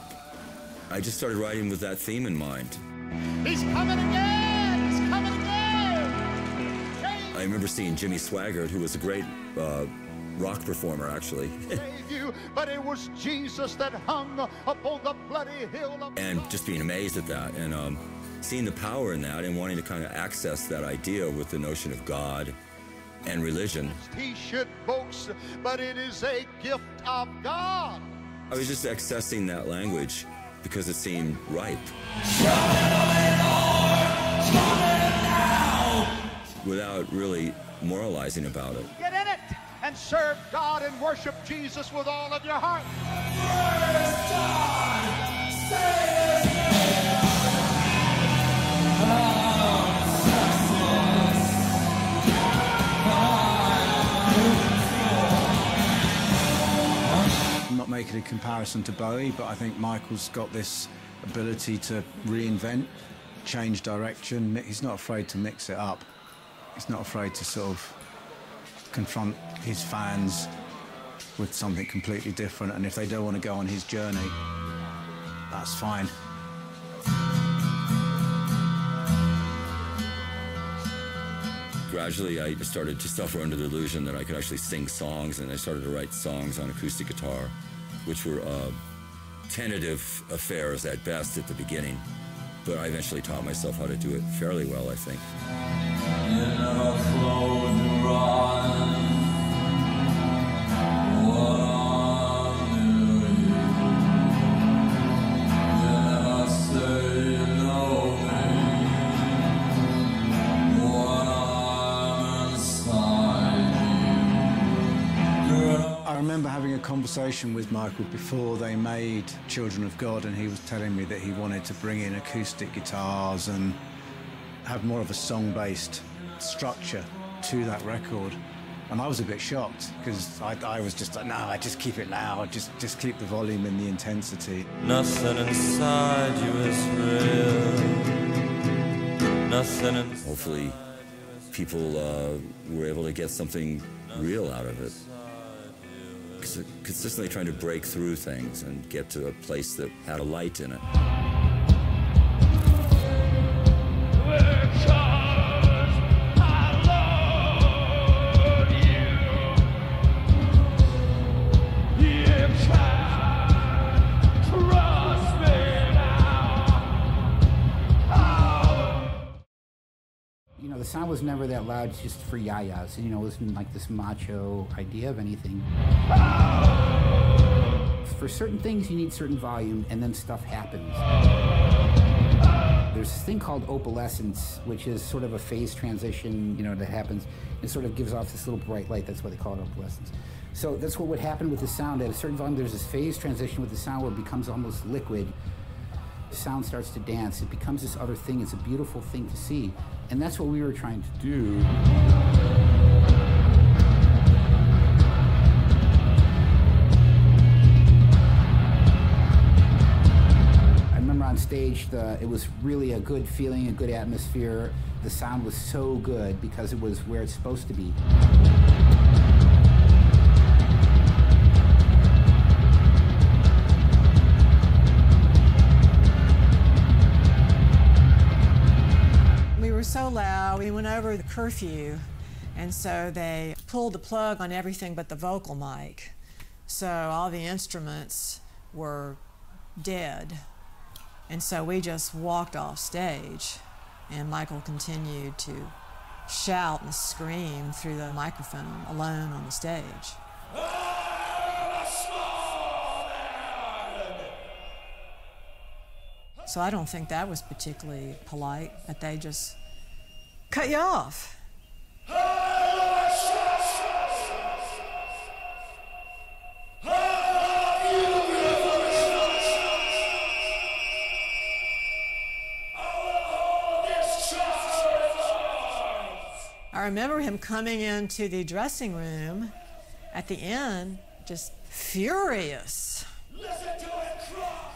I just started writing with that theme in mind. He's coming again! He's coming again! I remember seeing Jimmy Swaggart, who was a great uh, rock performer, actually. You, but it was Jesus that hung upon the bloody hill and just being amazed at that and um, seeing the power in that and wanting to kind of access that idea with the notion of God and religion. should boast, but it is a gift of God. I was just accessing that language because it seemed ripe. Without really moralizing about it. Get in it and serve God and worship Jesus with all of your heart. I'm not making a comparison to Bowie, but I think Michael's got this ability to reinvent, change direction. He's not afraid to mix it up. He's not afraid to sort of confront his fans with something completely different. And if they don't want to go on his journey, that's fine. Gradually, I started to suffer under the illusion that I could actually sing songs, and I started to write songs on acoustic guitar, which were uh, tentative affairs at best at the beginning. But I eventually taught myself how to do it fairly well, I think. A conversation with Michael before they made Children of God, and he was telling me that he wanted to bring in acoustic guitars and have more of a song-based structure to that record. And I was a bit shocked because I, I was just like, no, I just keep it loud, just just keep the volume and the intensity. Nothing inside you is real. Nothing inside. Hopefully, people uh, were able to get something real out of it. Cons- Consistently trying to break through things and get to a place that had a light in it. Sound was never that loud just for yayas. You know, it wasn't like this macho idea of anything. For certain things, you need certain volume, and then stuff happens. There's this thing called opalescence, which is sort of a phase transition, you know, that happens. It sort of gives off this little bright light. That's why they call it opalescence. So that's what would happen with the sound. At a certain volume, there's this phase transition with the sound where it becomes almost liquid. The sound starts to dance. It becomes this other thing. It's a beautiful thing to see. And that's what we were trying to do. I remember on stage, the, it was really a good feeling, a good atmosphere. The sound was so good because it was where it's supposed to be. We went over the curfew, and so they pulled the plug on everything but the vocal mic. So all the instruments were dead. And so we just walked off stage, and Michael continued to shout and scream through the microphone alone on the stage. So I don't think that was particularly polite, but they just cut you off. I remember him coming into the dressing room at the end, just furious.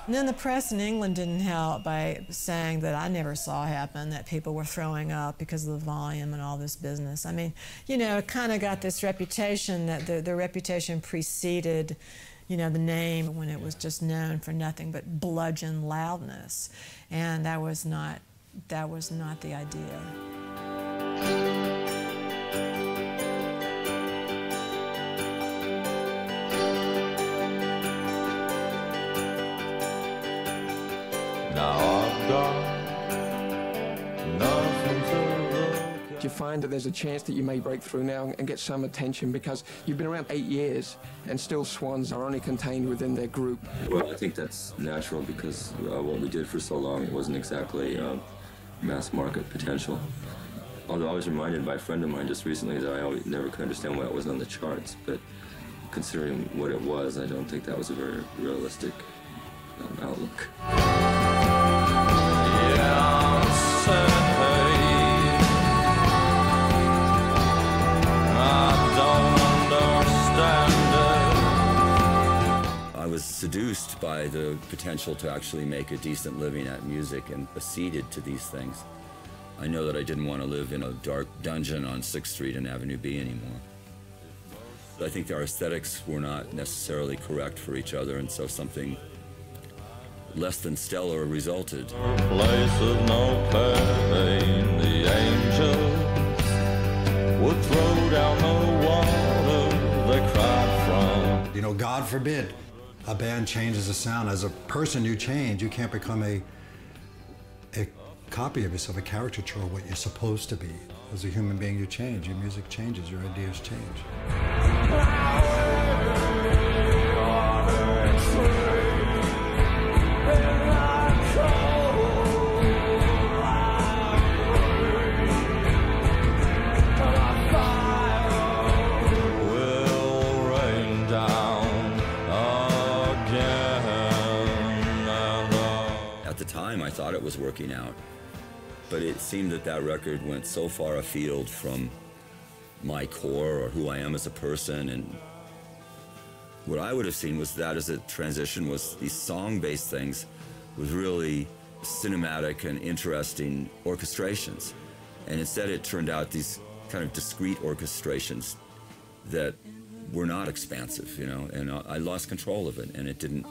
And then the press in England didn't help by saying that I never saw happen that people were throwing up because of the volume and all this business. I mean, you know, it kind of got this reputation that the, the reputation preceded, you know, the name when it was just known for nothing but bludgeon loudness, and that was not that was not the idea. Now I've got nothing to look Do you find that there's a chance that you may break through now and get some attention because you've been around eight years and still swans are only contained within their group? Well, I think that's natural because uh, what we did for so long wasn't exactly uh, mass market potential. Although I was reminded by a friend of mine just recently that I always never could understand why it wasn't on the charts, but considering what it was, I don't think that was a very realistic I was seduced by the potential to actually make a decent living at music and acceded to these things. I know that I didn't want to live in a dark dungeon on 6th Street and Avenue B anymore. I think our aesthetics were not necessarily correct for each other, and so something less than stellar resulted. place of no pain. The angels would throw down the water they cried from. You know, God forbid a band changes the sound. As a person, you change. You can't become a a copy of yourself, a caricature of what you're supposed to be. As a human being, you change. Your music changes. Your ideas change. That was working out. But it seemed that that record went so far afield from my core or who I am as a person and what I would have seen was that as a transition was these song-based things with really cinematic and interesting orchestrations. And instead it turned out these kind of discrete orchestrations that were not expansive, you know, and I lost control of it and it didn't,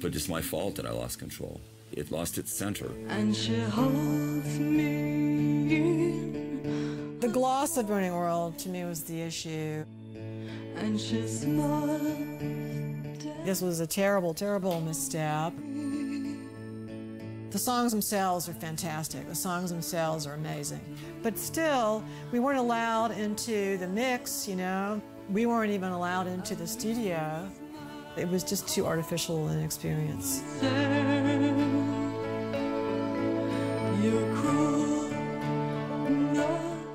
but it's my fault that I lost control. It lost its center. And she holds me. The gloss of Burning World to me was the issue. And she smiled. This was a terrible, terrible misstep. The songs themselves are fantastic. The songs themselves are amazing. But still, we weren't allowed into the mix, you know. We weren't even allowed into the studio. It was just too artificial an experience.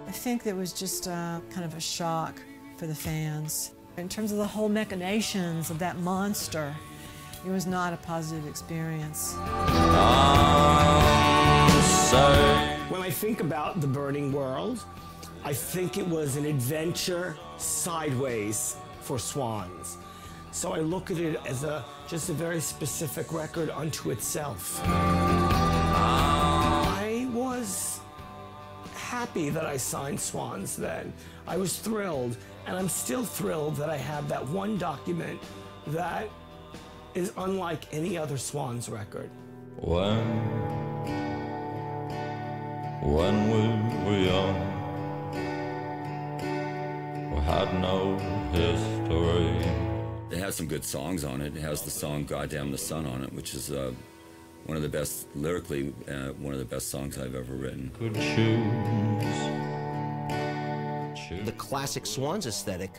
I think it was just uh, kind of a shock for the fans. In terms of the whole machinations of that monster, it was not a positive experience. When I think about the burning world, I think it was an adventure sideways for swans. So I look at it as a just a very specific record unto itself. I was happy that I signed Swans then. I was thrilled, and I'm still thrilled that I have that one document that is unlike any other Swans record. When, when we were young, we had no history. It has some good songs on it. It has the song "Goddamn the Sun" on it, which is uh, one of the best lyrically, uh, one of the best songs I've ever written. Could The classic Swans aesthetic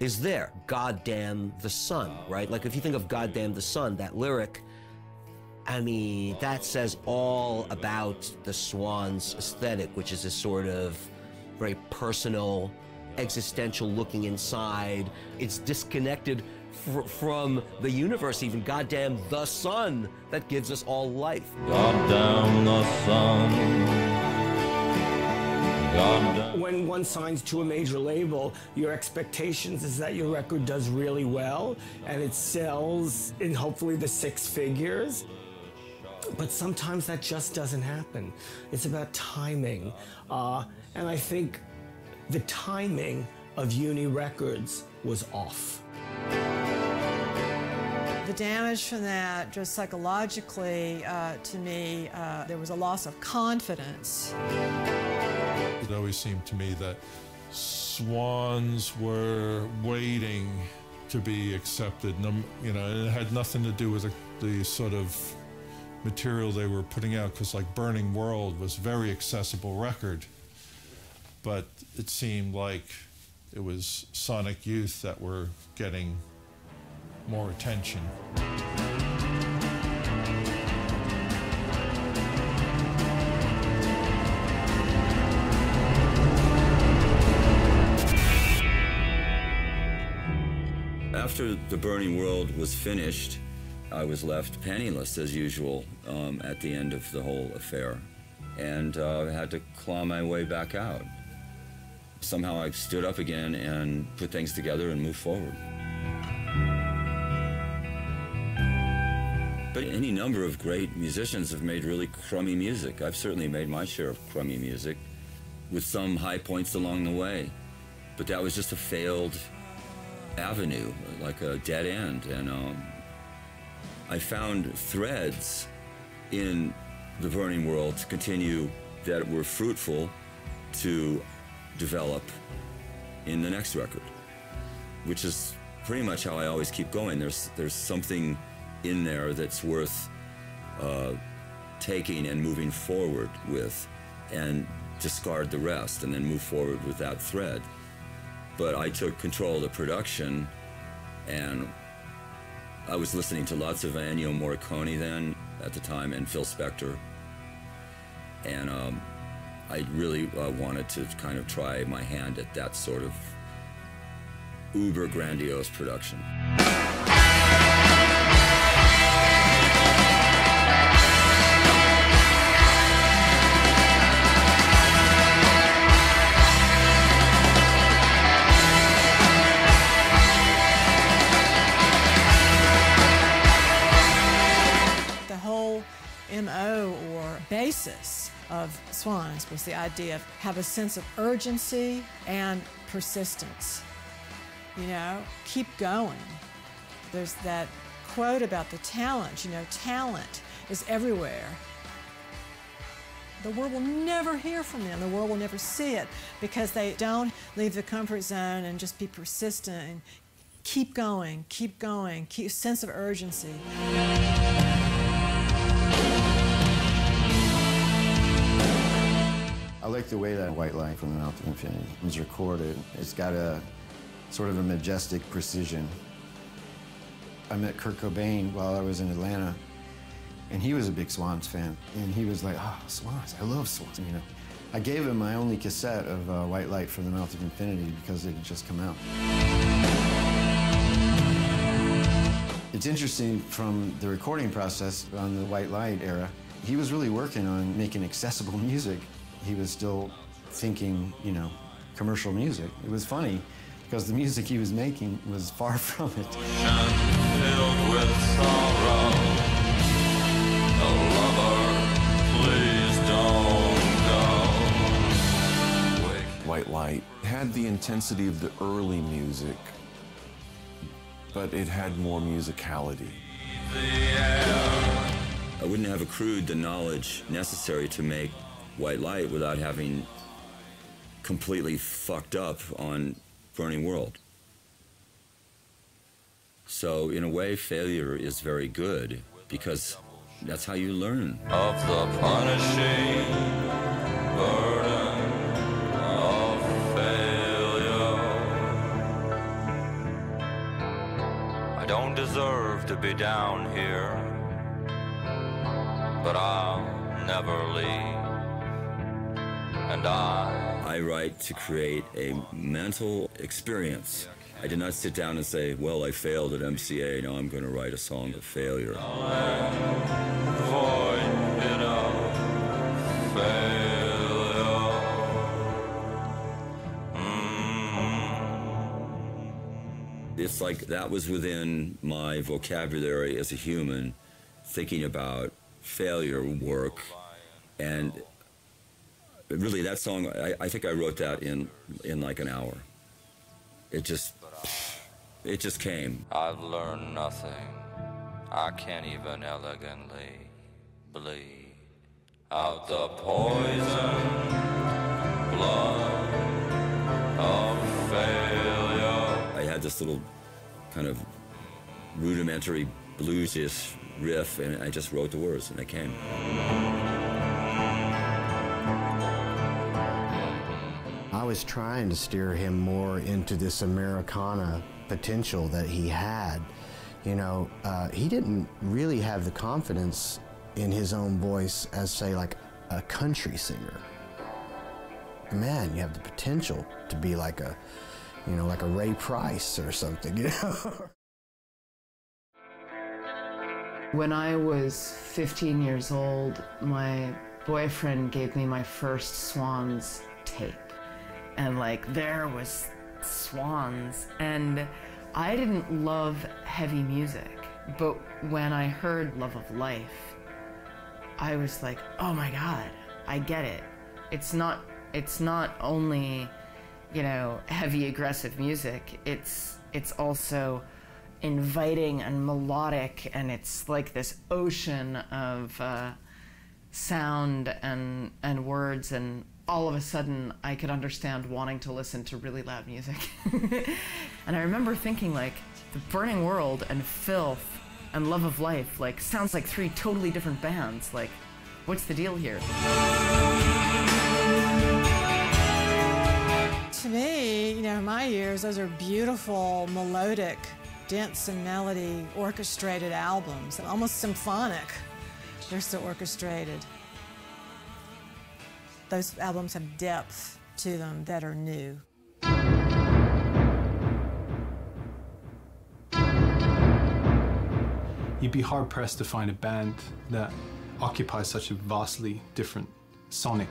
is there. Goddamn the sun, right? Like if you think of Goddamn the sun, that lyric, I mean, that says all about the Swans aesthetic, which is a sort of very personal, existential looking inside. It's disconnected fr- from the universe, even goddamn the sun that gives us all life. Goddamn the sun. When one signs to a major label, your expectations is that your record does really well and it sells in hopefully the six figures. But sometimes that just doesn't happen. It's about timing. Uh, and I think the timing of Uni Records was off. The damage from that, just psychologically, uh, to me, uh, there was a loss of confidence. It always seemed to me that swans were waiting to be accepted. You know, it had nothing to do with the, the sort of material they were putting out, because like Burning World was very accessible record, but it seemed like it was Sonic Youth that were getting more attention. After The Burning World was finished, I was left penniless as usual um, at the end of the whole affair and uh, had to claw my way back out. Somehow I stood up again and put things together and moved forward. But any number of great musicians have made really crummy music. I've certainly made my share of crummy music with some high points along the way. But that was just a failed avenue, like a dead end. And um, I found threads in the burning world to continue that were fruitful to develop in the next record, which is pretty much how I always keep going. There's there's something in there that's worth uh, taking and moving forward with, and discard the rest, and then move forward with that thread. But I took control of the production, and I was listening to lots of Ennio Morricone then at the time, and Phil Spector, and um, I really uh, wanted to kind of try my hand at that sort of uber grandiose production. Of Swans was the idea of have a sense of urgency and persistence. You know, keep going. There's that quote about the talent, you know, talent is everywhere. The world will never hear from them. The world will never see it because they don't leave the comfort zone and just be persistent and keep going, keep going, keep a sense of urgency. I like the way that White Light from the Mouth of Infinity was recorded. It's got a sort of a majestic precision. I met Kurt Cobain while I was in Atlanta, and he was a big Swans fan. And he was like, oh, Swans, I love Swans, you know. I gave him my only cassette of uh, White Light from the Mouth of Infinity because it had just come out. It's interesting from the recording process on the White Light era, he was really working on making accessible music. He was still thinking, you know, commercial music. It was funny because the music he was making was far from it. Filled with sorrow. Lover, please don't go. White Light had the intensity of the early music, but it had more musicality. I wouldn't have accrued the knowledge necessary to make White Light without having completely fucked up on Burning World. So, in a way, failure is very good because that's how you learn. Of the punishing burden of failure. I don't deserve to be down here, but I'll never leave. And I I write to create a mental experience. I did not sit down and say, well, I failed at MCA, now I'm going to write a song of failure. of failure. It's like that was within my vocabulary as a human, thinking about failure work. And really, that song, I, I think I wrote that in, in like an hour. It just, it just came. I've learned nothing. I can't even elegantly bleed out the poison blood of failure. I had this little kind of rudimentary bluesish riff, and I just wrote the words, and they came. I was trying to steer him more into this Americana potential that he had. You know, uh, he didn't really have the confidence in his own voice as, say, like a country singer. Man, you have the potential to be like a, you know, like a Ray Price or something, you know? When I was 15 years old, my boyfriend gave me my first Swans tape. And like there was Swans and I didn't love heavy music, but when I heard Love of Life, I was like, "Oh my god, I get it. It's not it's not only, you know, heavy aggressive music. It's it's also inviting and melodic, and it's like this ocean of uh, sound and and words, and all of a sudden I could understand wanting to listen to really loud music. and I remember thinking like, the Burning World and Filth and Love of Life like sounds like three totally different bands. Like, what's the deal here? To me, you know, in my years, those are beautiful, melodic, dense and melody orchestrated albums, almost symphonic. They're so orchestrated. Those albums have depth to them that are new. You'd be hard pressed to find a band that occupies such a vastly different sonic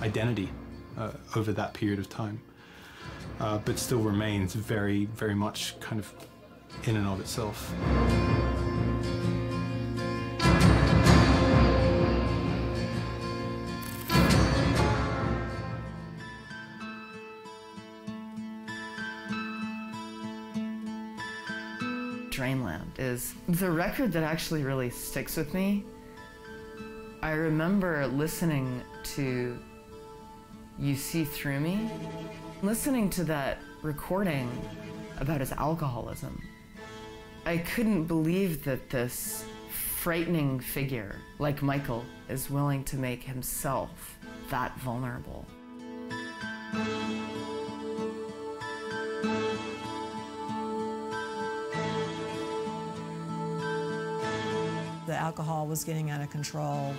identity uh, over that period of time, uh, but still remains very, very much kind of in and of itself. Is the record that actually really sticks with me. I remember listening to You See Through Me, listening to that recording about his alcoholism. I couldn't believe that this frightening figure like Michael is willing to make himself that vulnerable. The alcohol was getting out of control.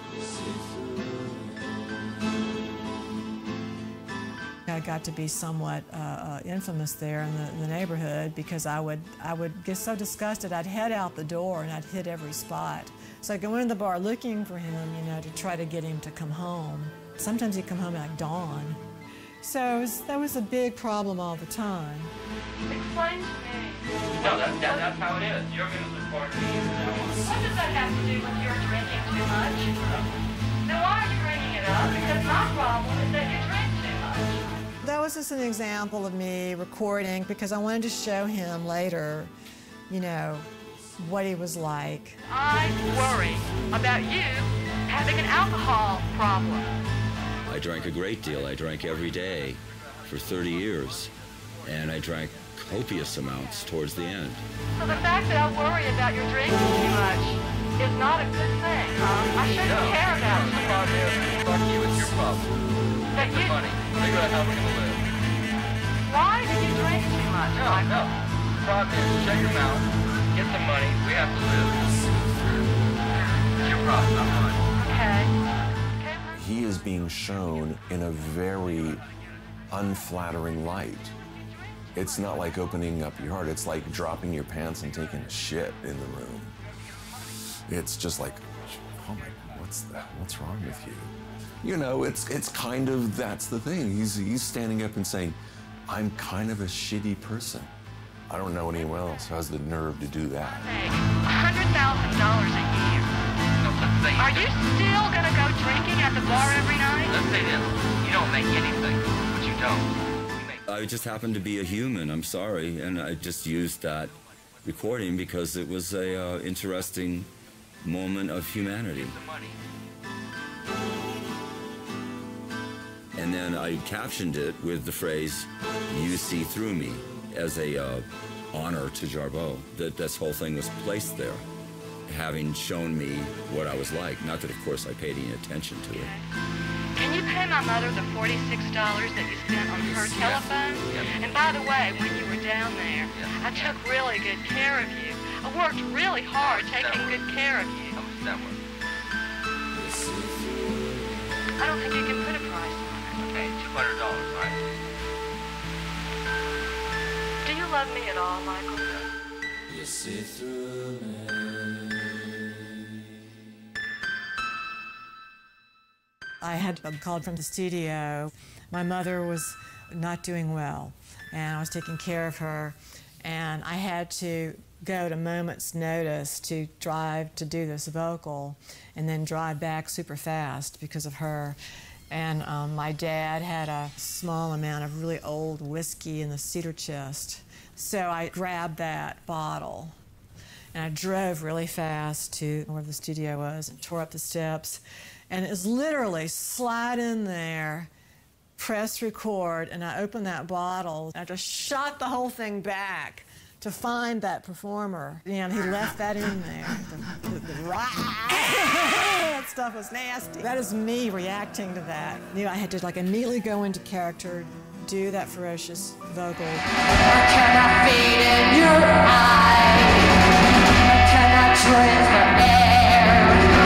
I got to be somewhat uh, uh, infamous there in the, in the neighborhood because I would I would get so disgusted I'd head out the door and I'd hit every spot. So I'd go into the bar looking for him, you know, to try to get him to come home. Sometimes he'd come home at dawn. So was, that was a big problem all the time. Explain to me. No, that, that, that's how it is. You're going to support me from now on. What does that have to do with your drinking too much? Then why are you bringing it up? Because my problem is that you drink too much. That was just an example of me recording because I wanted to show him later, you know, what he was like. I worry about you having an alcohol problem. I drank a great deal. I drank every day for 30 years, and I drank copious amounts towards the end. So the fact that I worry about your drinking too much is not a good thing, huh? I shouldn't care about The you. fuck you, it's your problem. That Get the you- money. Figure out how we're going to live. Why do you drink too much, No, Michael? no. The problem is, shut your mouth, get some money, we have to live. It's your problem, not mine. Okay. He is being shown in a very unflattering light. It's not like opening up your heart, it's like dropping your pants and taking a shit in the room. It's just like, oh my, what's that? What's wrong with you? You know, it's it's kind of that's the thing. He's he's standing up and saying, I'm kind of a shitty person. I don't know anyone else who has the nerve to do that. $100,000 a year. No, let's say Are you still gonna go drinking at the bar every night? Let's say this. You don't make anything, but you don't. I just happened to be a human. I'm sorry, and I just used that recording because it was a uh, interesting moment of humanity. And then I captioned it with the phrase "You see through me" as a uh, honor to Jarboe. That this whole thing was placed there, having shown me what I was like. Not that, of course, I paid any attention to it. Can you pay my mother the $46 that you spent on her telephone? And by the way, when you were down there, I took really good care of you. I worked really hard taking good care of you. I don't think you can put a price on it. Okay, $200, right? Do you love me at all, Michael? You see through I had called from the studio. My mother was not doing well, and I was taking care of her, and I had to go at a moment's notice to drive to do this vocal and then drive back super fast because of her. And um, my dad had a small amount of really old whiskey in the cedar chest. So I grabbed that bottle and I drove really fast to where the studio was and tore up the steps. And it was literally slide in there, press record, and I opened that bottle. I just shot the whole thing back to find that performer. And he left that in there. The, the, the, that stuff was nasty. That is me reacting to that. You know, I had to like immediately go into character, do that ferocious vocal. I in your eye? Can I the air?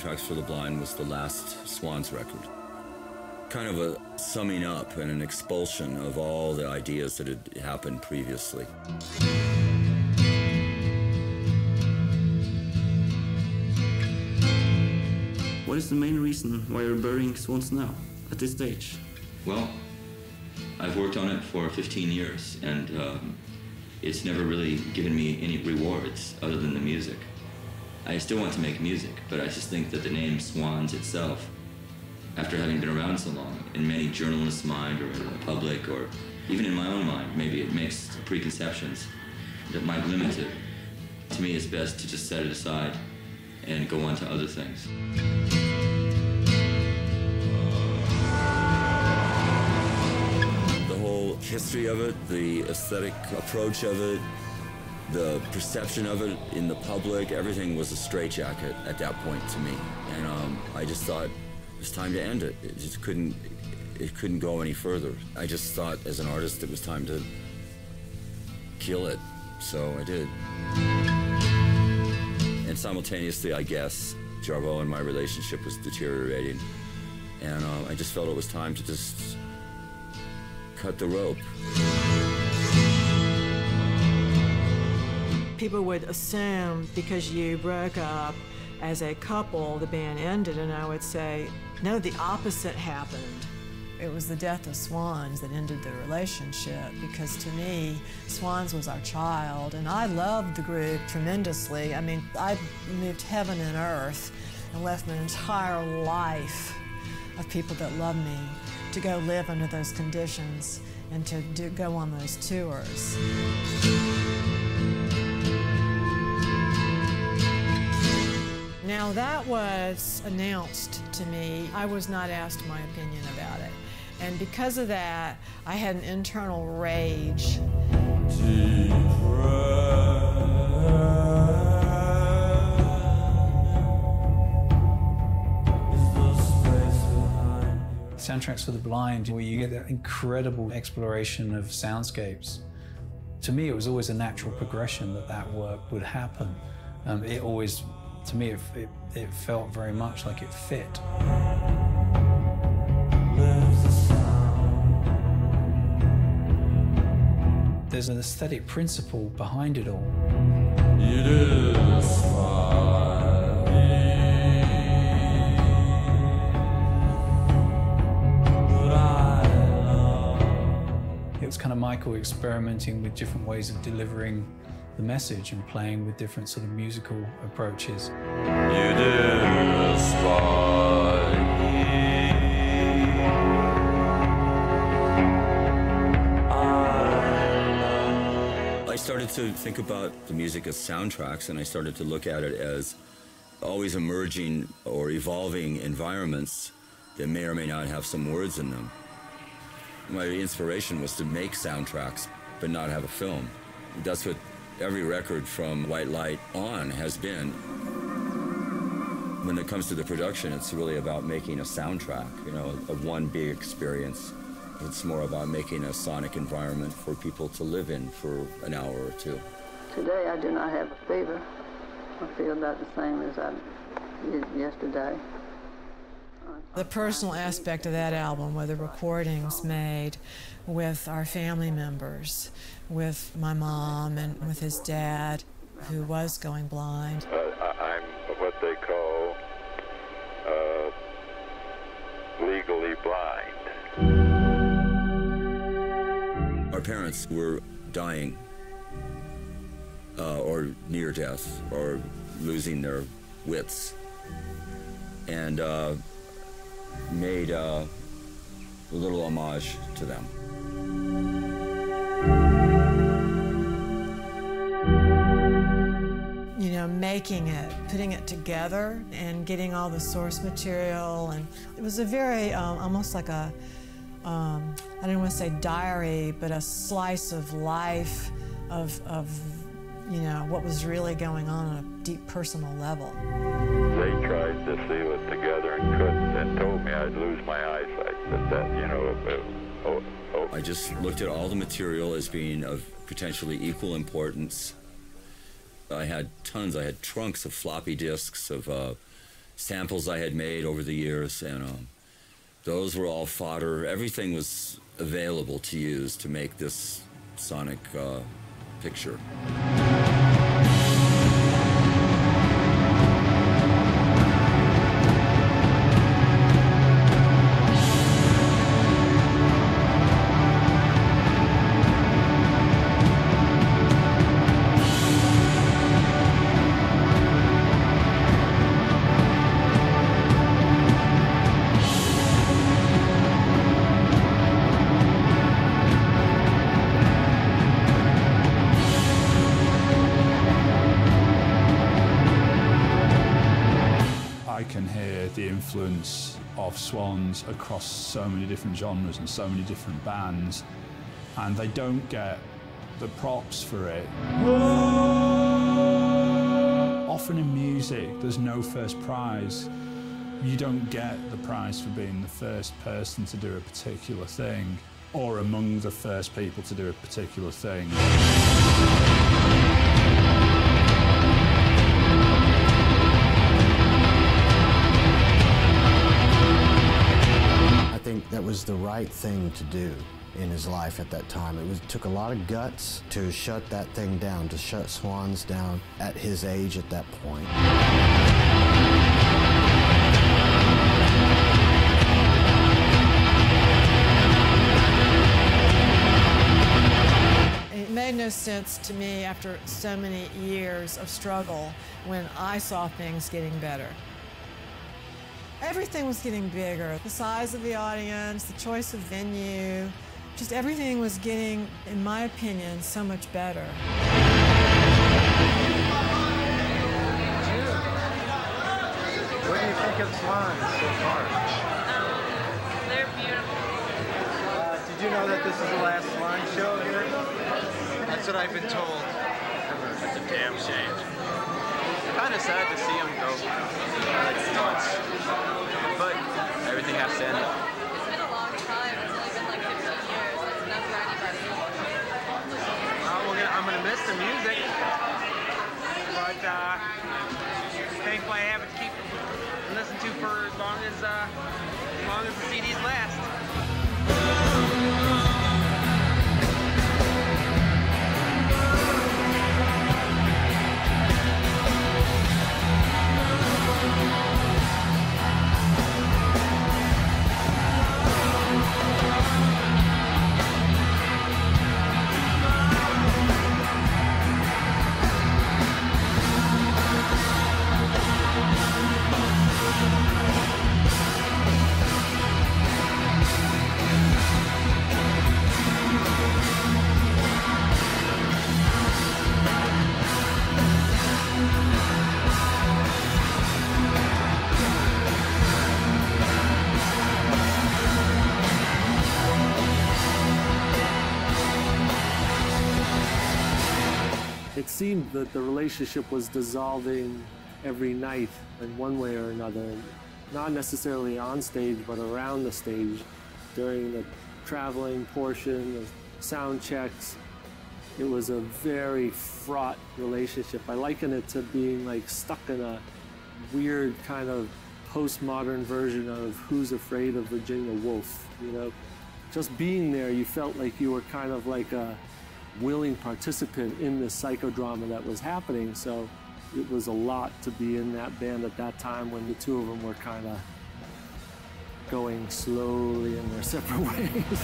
Soundtracks for the Blind was the last Swans record. Kind of a summing up and an expulsion of all the ideas that had happened previously. What is the main reason why you're burying swans now, at this stage? Well, I've worked on it for 15 years, and um, it's never really given me any rewards other than the music. I still want to make music, but I just think that the name Swans itself, after having been around so long, in many journalists' mind or in the public or even in my own mind, maybe it makes preconceptions that might limit it. To me, it's best to just set it aside and go on to other things. The whole history of it, the aesthetic approach of it, the perception of it in the public, everything was a straitjacket at that point to me. And um, I just thought it was time to end it. It just couldn't, it couldn't go any further. I just thought as an artist it was time to kill it. So I did. And simultaneously, I guess, Jarboe and my relationship was deteriorating. And uh, I just felt it was time to just cut the rope. People would assume because you broke up as a couple, the band ended, and I would say, no, the opposite happened. It was the death of Swans that ended the relationship because to me, Swans was our child, and I loved the group tremendously. I mean, I moved heaven and earth and left my entire life of people that love me to go live under those conditions and to do, go on those tours. Now that was announced to me. I was not asked my opinion about it. And because of that, I had an internal rage. Soundtracks for the Blind, where you get that incredible exploration of soundscapes. To me, it was always a natural progression that that work would happen. Um, it always, to me, it, it, it felt very much like it fit. There's an aesthetic principle behind it all. It is It was kind of Michael experimenting with different ways of delivering the message and playing with different sort of musical approaches. I started to think about the music as soundtracks, and I started to look at it as always emerging or evolving environments that may or may not have some words in them. My inspiration was to make soundtracks, but not have a film. That's what every record from White Light on has been. When it comes to the production, it's really about making a soundtrack, you know, of one big experience. It's more about making a sonic environment for people to live in for an hour or two. Today I do not have a fever. I feel about the same as I did yesterday. The personal aspect of that album were the recordings made with our family members, with my mom and with his dad, who was going blind. Uh, I- I'm what they call uh, legally blind. Our parents were dying uh, or near death or losing their wits and uh, made uh, a little homage to them. you know, making it, putting it together, and getting all the source material. And it was a very, um, almost like a, um, I don't want to say diary, but a slice of life of, of, you know, what was really going on on a deep personal level. They tried to seal it together I'd lose my eyesight. That, that you know, uh, oh, oh. I just looked at all the material as being of potentially equal importance. I had tons. I had trunks of floppy disks of uh, samples I had made over the years, and um, those were all fodder. Everything was available to use to make this sonic uh, picture. Different genres and so many different bands, and they don't get the props for it. Often in music, there's no first prize. You don't get the prize for being the first person to do a particular thing or among the first people to do a particular thing. Was the right thing to do in his life at that time. It was, took a lot of guts to shut that thing down, to shut Swans down at his age at that point. It made no sense to me after so many years of struggle when I saw things getting better. Everything was getting bigger. The size of the audience, the choice of venue, just everything was getting, in my opinion, so much better. What do you think of Swans so far? They're beautiful. Uh, did you know that this is the last Swan show here? That's what I've been told. That's a damn shame. Kind of sad to see him go like nuts, but everything has to end. It's been a long time. It's only been like 15 years. That's enough for anybody. Uh, we're gonna, I'm gonna miss the music, but uh, thankfully I have it to keep and listen to for as long as uh, as long as the CDs last. Seemed that the relationship was dissolving every night in one way or another, not necessarily on stage, but around the stage during the traveling portion, the sound checks. It was a very fraught relationship. I liken it to being like stuck in a weird kind of postmodern version of Who's Afraid of Virginia Woolf, you know? Just being there, you felt like you were kind of like a willing participant in this psychodrama that was happening. So it was a lot to be in that band at that time when the two of them were kind of going slowly in their separate ways.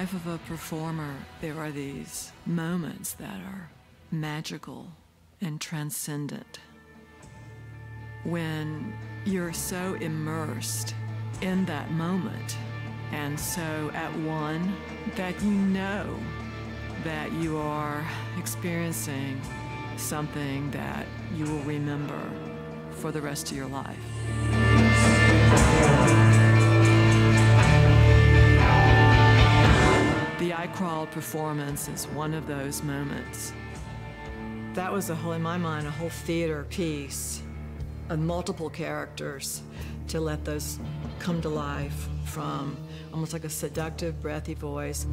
Life of a performer, there are these moments that are magical and transcendent. When you're so immersed in that moment and so at one that you know that you are experiencing something that you will remember for the rest of your life. I Crawled performance is one of those moments. That was a whole, in my mind, a whole theater piece of multiple characters to let those come to life from almost like a seductive, breathy voice.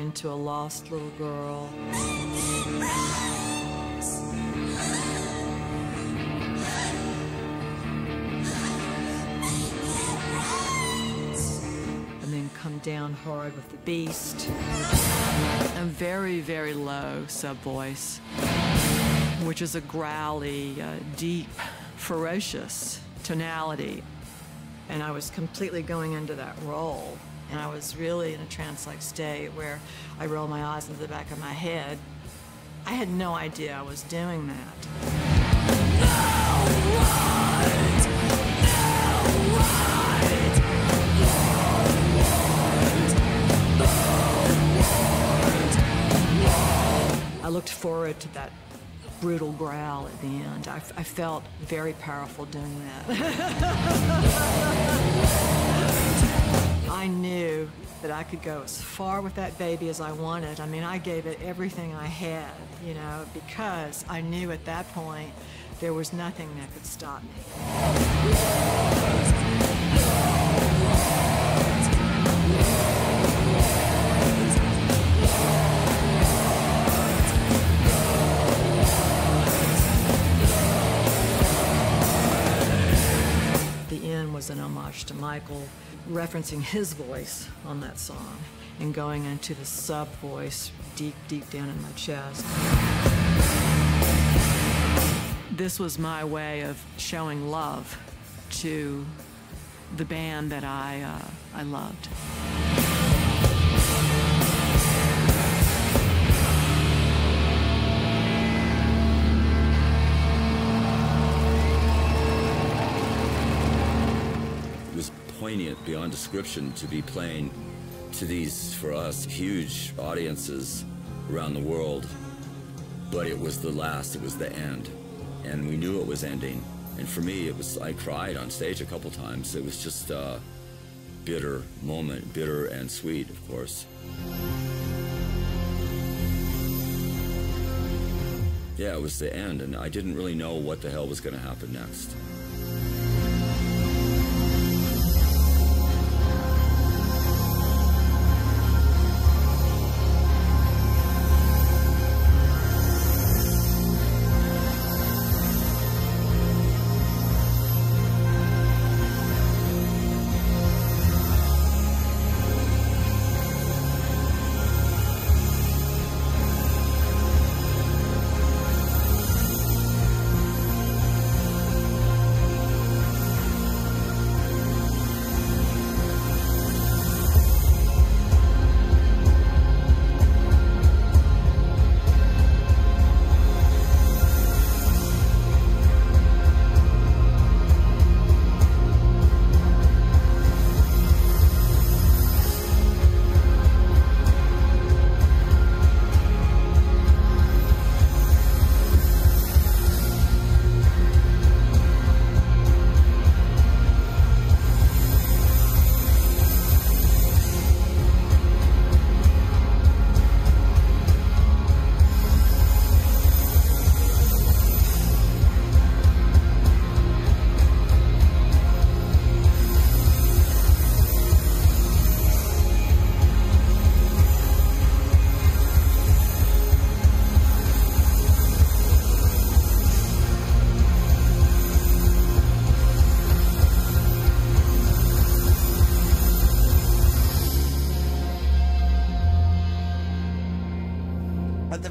Into a lost little girl. Come down hard with the beast. A very, very low sub voice, which is a growly, uh, deep, ferocious tonality. And I was completely going into that role. And I was really in a trance like state where I rolled my eyes into the back of my head. I had no idea I was doing that. I looked forward to that brutal growl at the end. I, I felt very powerful doing that. I knew that I could go as far with that baby as I wanted. I mean, I gave it everything I had, you know, because I knew at that point there was nothing that could stop me. The was an homage to Michael, referencing his voice on that song and going into the sub voice deep, deep down in my chest. This was my way of showing love to the band that I, uh, I loved. Poignant beyond description to be playing to these, for us, huge audiences around the world. But it was the last, it was the end. And we knew it was ending. And for me, it was, I cried on stage a couple times. It was just a bitter moment, bitter and sweet, of course. Yeah, it was the end, and I didn't really know what the hell was going to happen next.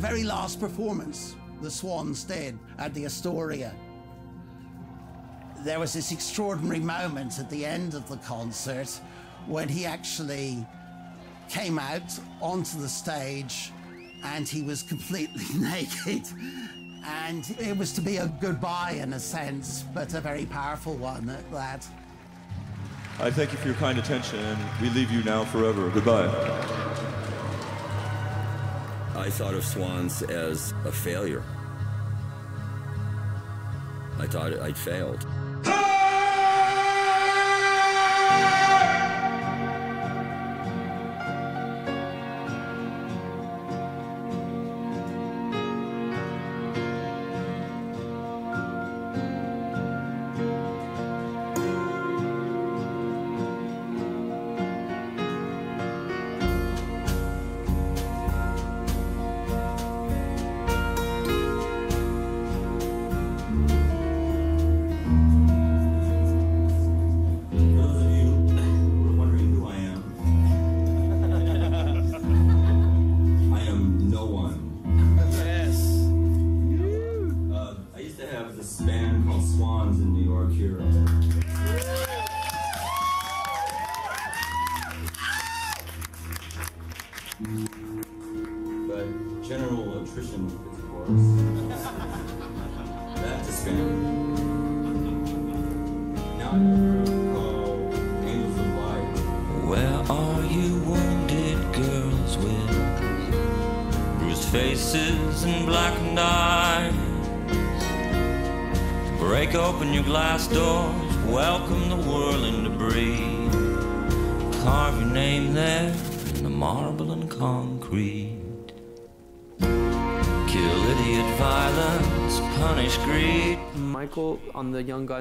Very last performance the Swans did at the Astoria, there was this extraordinary moment at the end of the concert when he actually came out onto the stage and he was completely naked. And it was to be a goodbye in a sense, but a very powerful one at that. I thank you for your kind attention, and we leave you now forever. Goodbye. I thought of Swans as a failure. I thought I'd failed.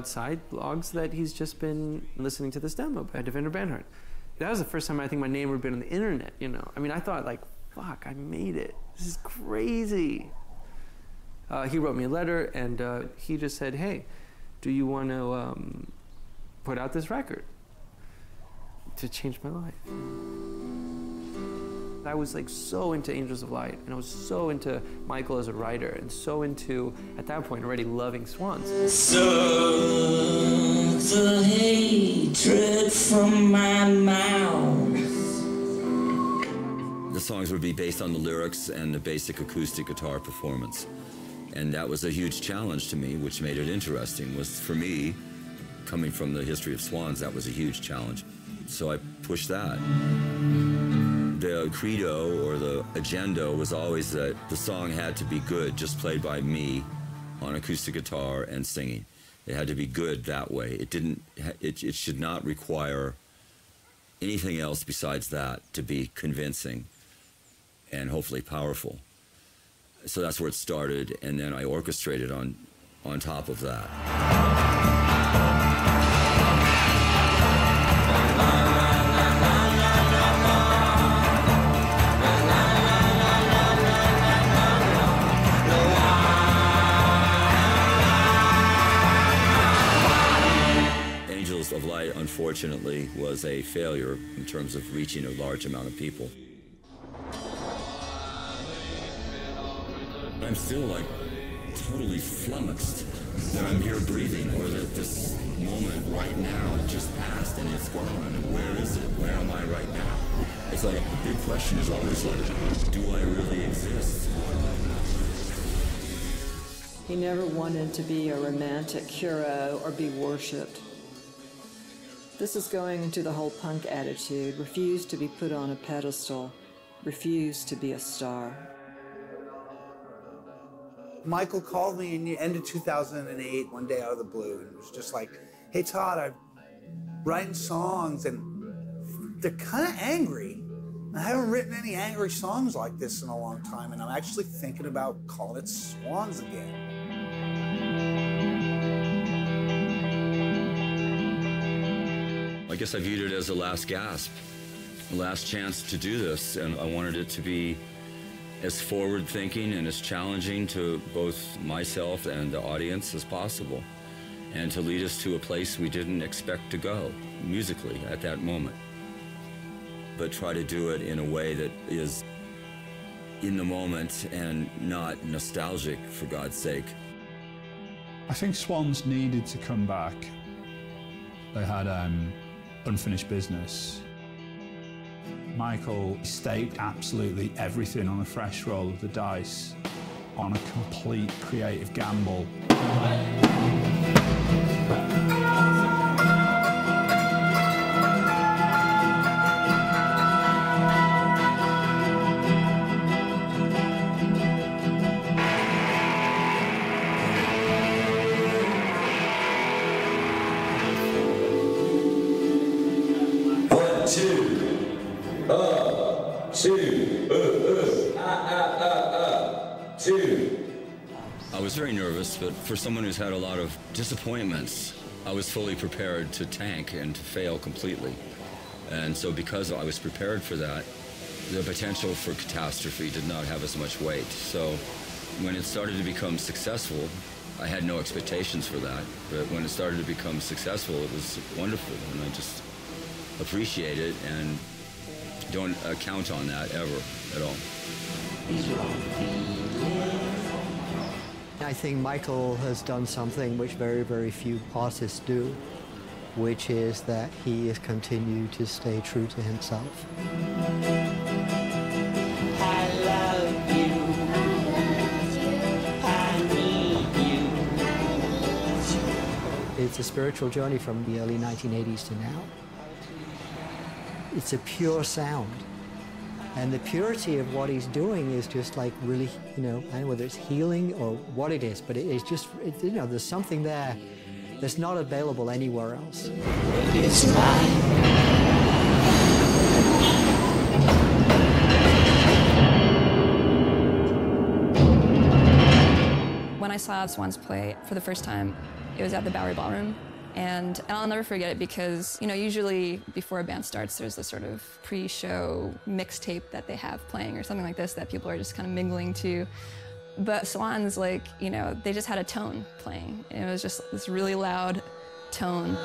The Young God side blogs that he's just been listening to this demo by Devendra Banhart. That was the first time I think my name would have been on the internet, you know. I mean, I thought like, fuck, I made it. This is crazy. Uh, he wrote me a letter and uh, he just said, hey, do you want to um, put out this record to change my life? I was like so into Angels of Light and I was so into Michael as a writer and so into, at that point, already loving Swans. Suck the hatred from my mouth. The songs would be based on the lyrics and the basic acoustic guitar performance. And that was a huge challenge to me, which made it interesting. Was for me, coming from the history of Swans, that was a huge challenge. So I pushed that. The credo or the agenda was always that the song had to be good, just played by me on acoustic guitar and singing. It had to be good that way. It didn't. It, it should not require anything else besides that to be convincing and hopefully powerful. So that's where it started, and then I orchestrated on on top of that. Unfortunately, was a failure in terms of reaching a large amount of people. I'm still like totally flummoxed that I'm here breathing or that this moment right now just passed and it's gone where is it? Where am I right now? It's like the big question is always like, do I really exist? He never wanted to be a romantic hero or be worshipped. This is going into the whole punk attitude refuse to be put on a pedestal, refuse to be a star. Michael called me in the end of 2008, one day out of the blue, and was just like, "Hey Todd, I'm writing songs, and they're kind of angry. I haven't written any angry songs like this in a long time, and I'm actually thinking about calling it Swans again." I guess I viewed it as a last gasp, a last chance to do this, and I wanted it to be as forward thinking and as challenging to both myself and the audience as possible, and to lead us to a place we didn't expect to go musically at that moment. But try to do it in a way that is in the moment and not nostalgic, for God's sake. I think Swans needed to come back. They had um, unfinished business. Michael staked absolutely everything on a fresh roll of the dice, on a complete creative gamble. Was very nervous, but for someone who's had a lot of disappointments, I was fully prepared to tank and to fail completely. And so because I was prepared for that, the potential for catastrophe did not have as much weight. So when it started to become successful, I had no expectations for that. But when it started to become successful, it was wonderful. And I just appreciate it and don't uh, count on that ever at all. I think Michael has done something which very, very few artists do, which is that he has continued to stay true to himself. It's a spiritual journey from the early 1980s to now. It's a pure sound. And the purity of what he's doing is just like really, you know, I don't know whether it's healing or what it is, but it is just, it, you know, there's something there that's not available anywhere else. It's mine. When I saw Swans play for the first time, it was at the Bowery Ballroom. And, I'll never forget it because, you know, usually before a band starts, there's this sort of pre show mixtape that they have playing or something like this that people are just kind of mingling to. But Swans, like, you know, they just had a tone playing. And it was just this really loud tone.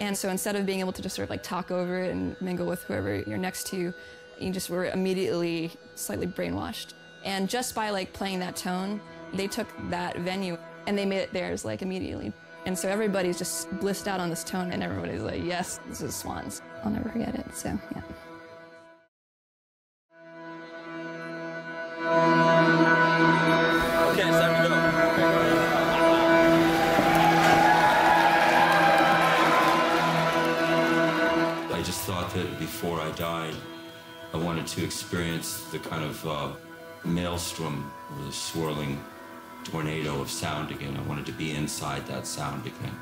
And so instead of being able to just sort of like talk over it and mingle with whoever you're next to, you just were immediately slightly brainwashed. And just by like playing that tone, they took that venue and they made it theirs like immediately. And so everybody's just blissed out on this tone and everybody's like, yes, this is Swans. I'll never forget it, so yeah. Okay, it's time to go. I just thought that before I died, I wanted to experience the kind of uh, maelstrom or the swirling tornado of sound again. I wanted to be inside that sound again.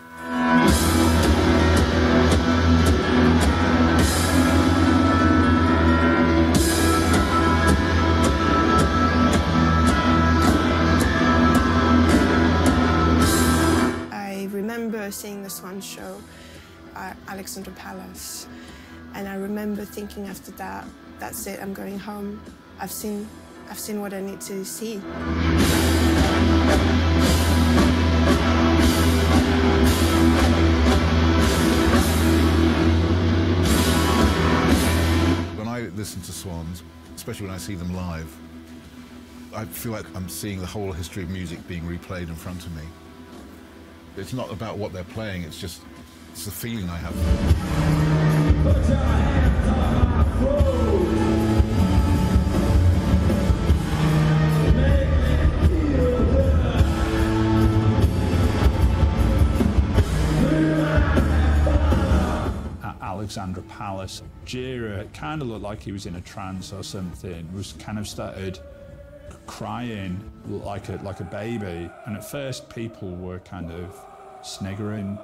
I remember seeing the Swan show at Alexandra Palace, and I remember thinking after that, that's it, I'm going home. I've seen, I've seen what I need to see. When I listen to Swans, especially when I see them live, I feel like I'm seeing the whole history of music being replayed in front of me. It's not about what they're playing, it's just it's the feeling I have. Alexandra Palace. Gira kind of looked like he was in a trance or something, was kind of started crying like a, like a baby. And at first, people were kind of sniggering.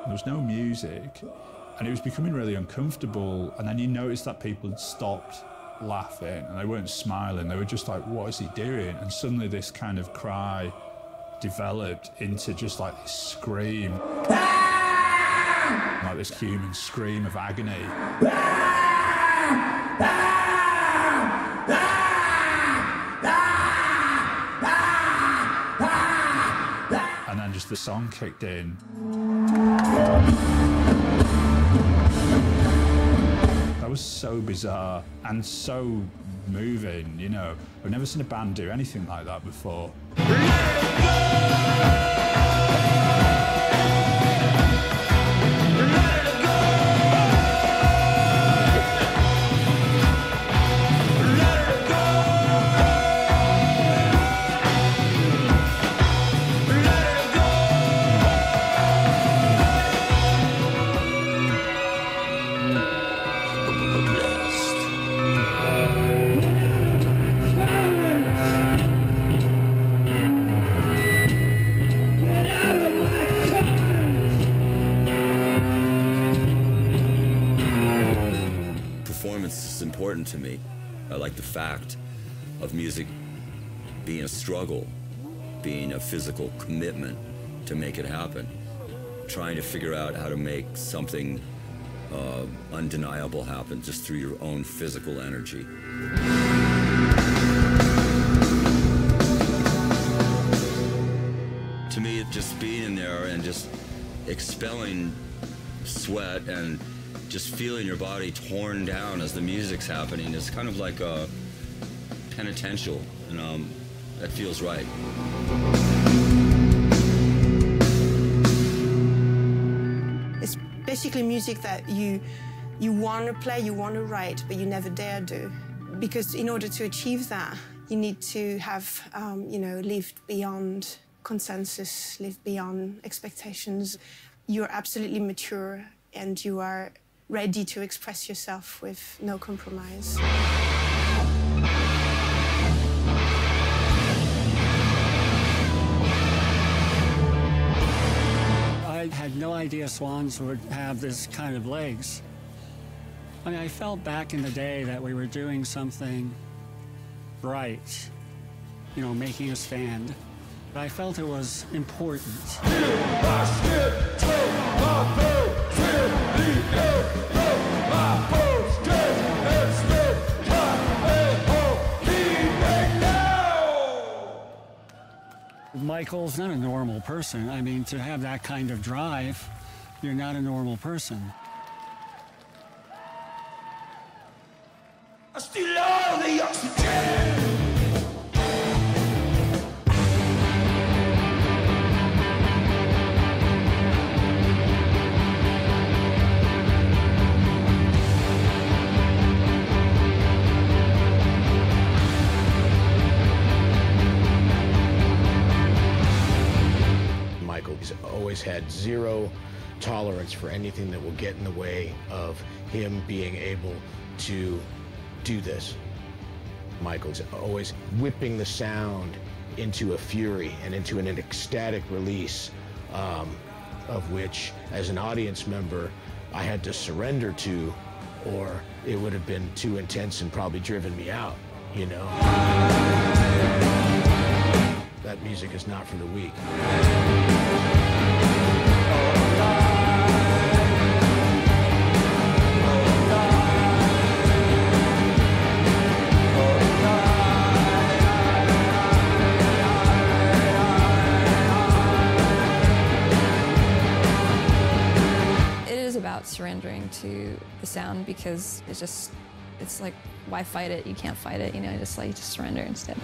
There was no music, and it was becoming really uncomfortable. And then you noticed that people had stopped laughing and they weren't smiling. They were just like, "What is he doing?" And suddenly, this kind of cry developed into just like this scream, like this human scream of agony. And then just the song kicked in. Was so bizarre and so moving, you know. I've never seen a band do anything like that before. Important to me. I like the fact of music being a struggle, being a physical commitment to make it happen, trying to figure out how to make something uh, undeniable happen just through your own physical energy. To me, it just being in there and just expelling sweat and just feeling your body torn down as the music's happening is kind of like a penitential, and um, that feels right. It's basically music that you You want to play, you want to write, but you never dare do. Because in order to achieve that, you need to have, um, you know, lived beyond consensus, lived beyond expectations. You're absolutely mature and you are ready to express yourself with no compromise. I had no idea swans would have this kind of legs. I mean, I felt back in the day that we were doing something right, you know, making a stand. But I felt it was important. Michael's not a normal person. I mean, to have that kind of drive, you're not a normal person. I still love the oxygen. Always had zero tolerance for anything that will get in the way of him being able to do this. Michael's always whipping the sound into a fury and into an ecstatic release, um, of which, as an audience member, I had to surrender to, or it would have been too intense and probably driven me out, you know? That music is not for the weak. To the sound because it's just, it's like, why fight it? You can't fight it, you know, just like, just surrender instead.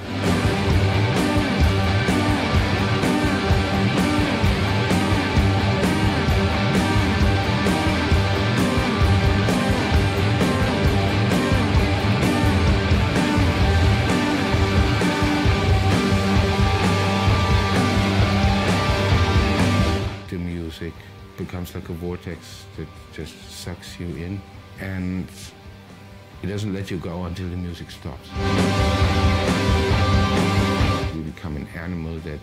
Vortex that just sucks you in and it doesn't let you go until the music stops. You become an animal that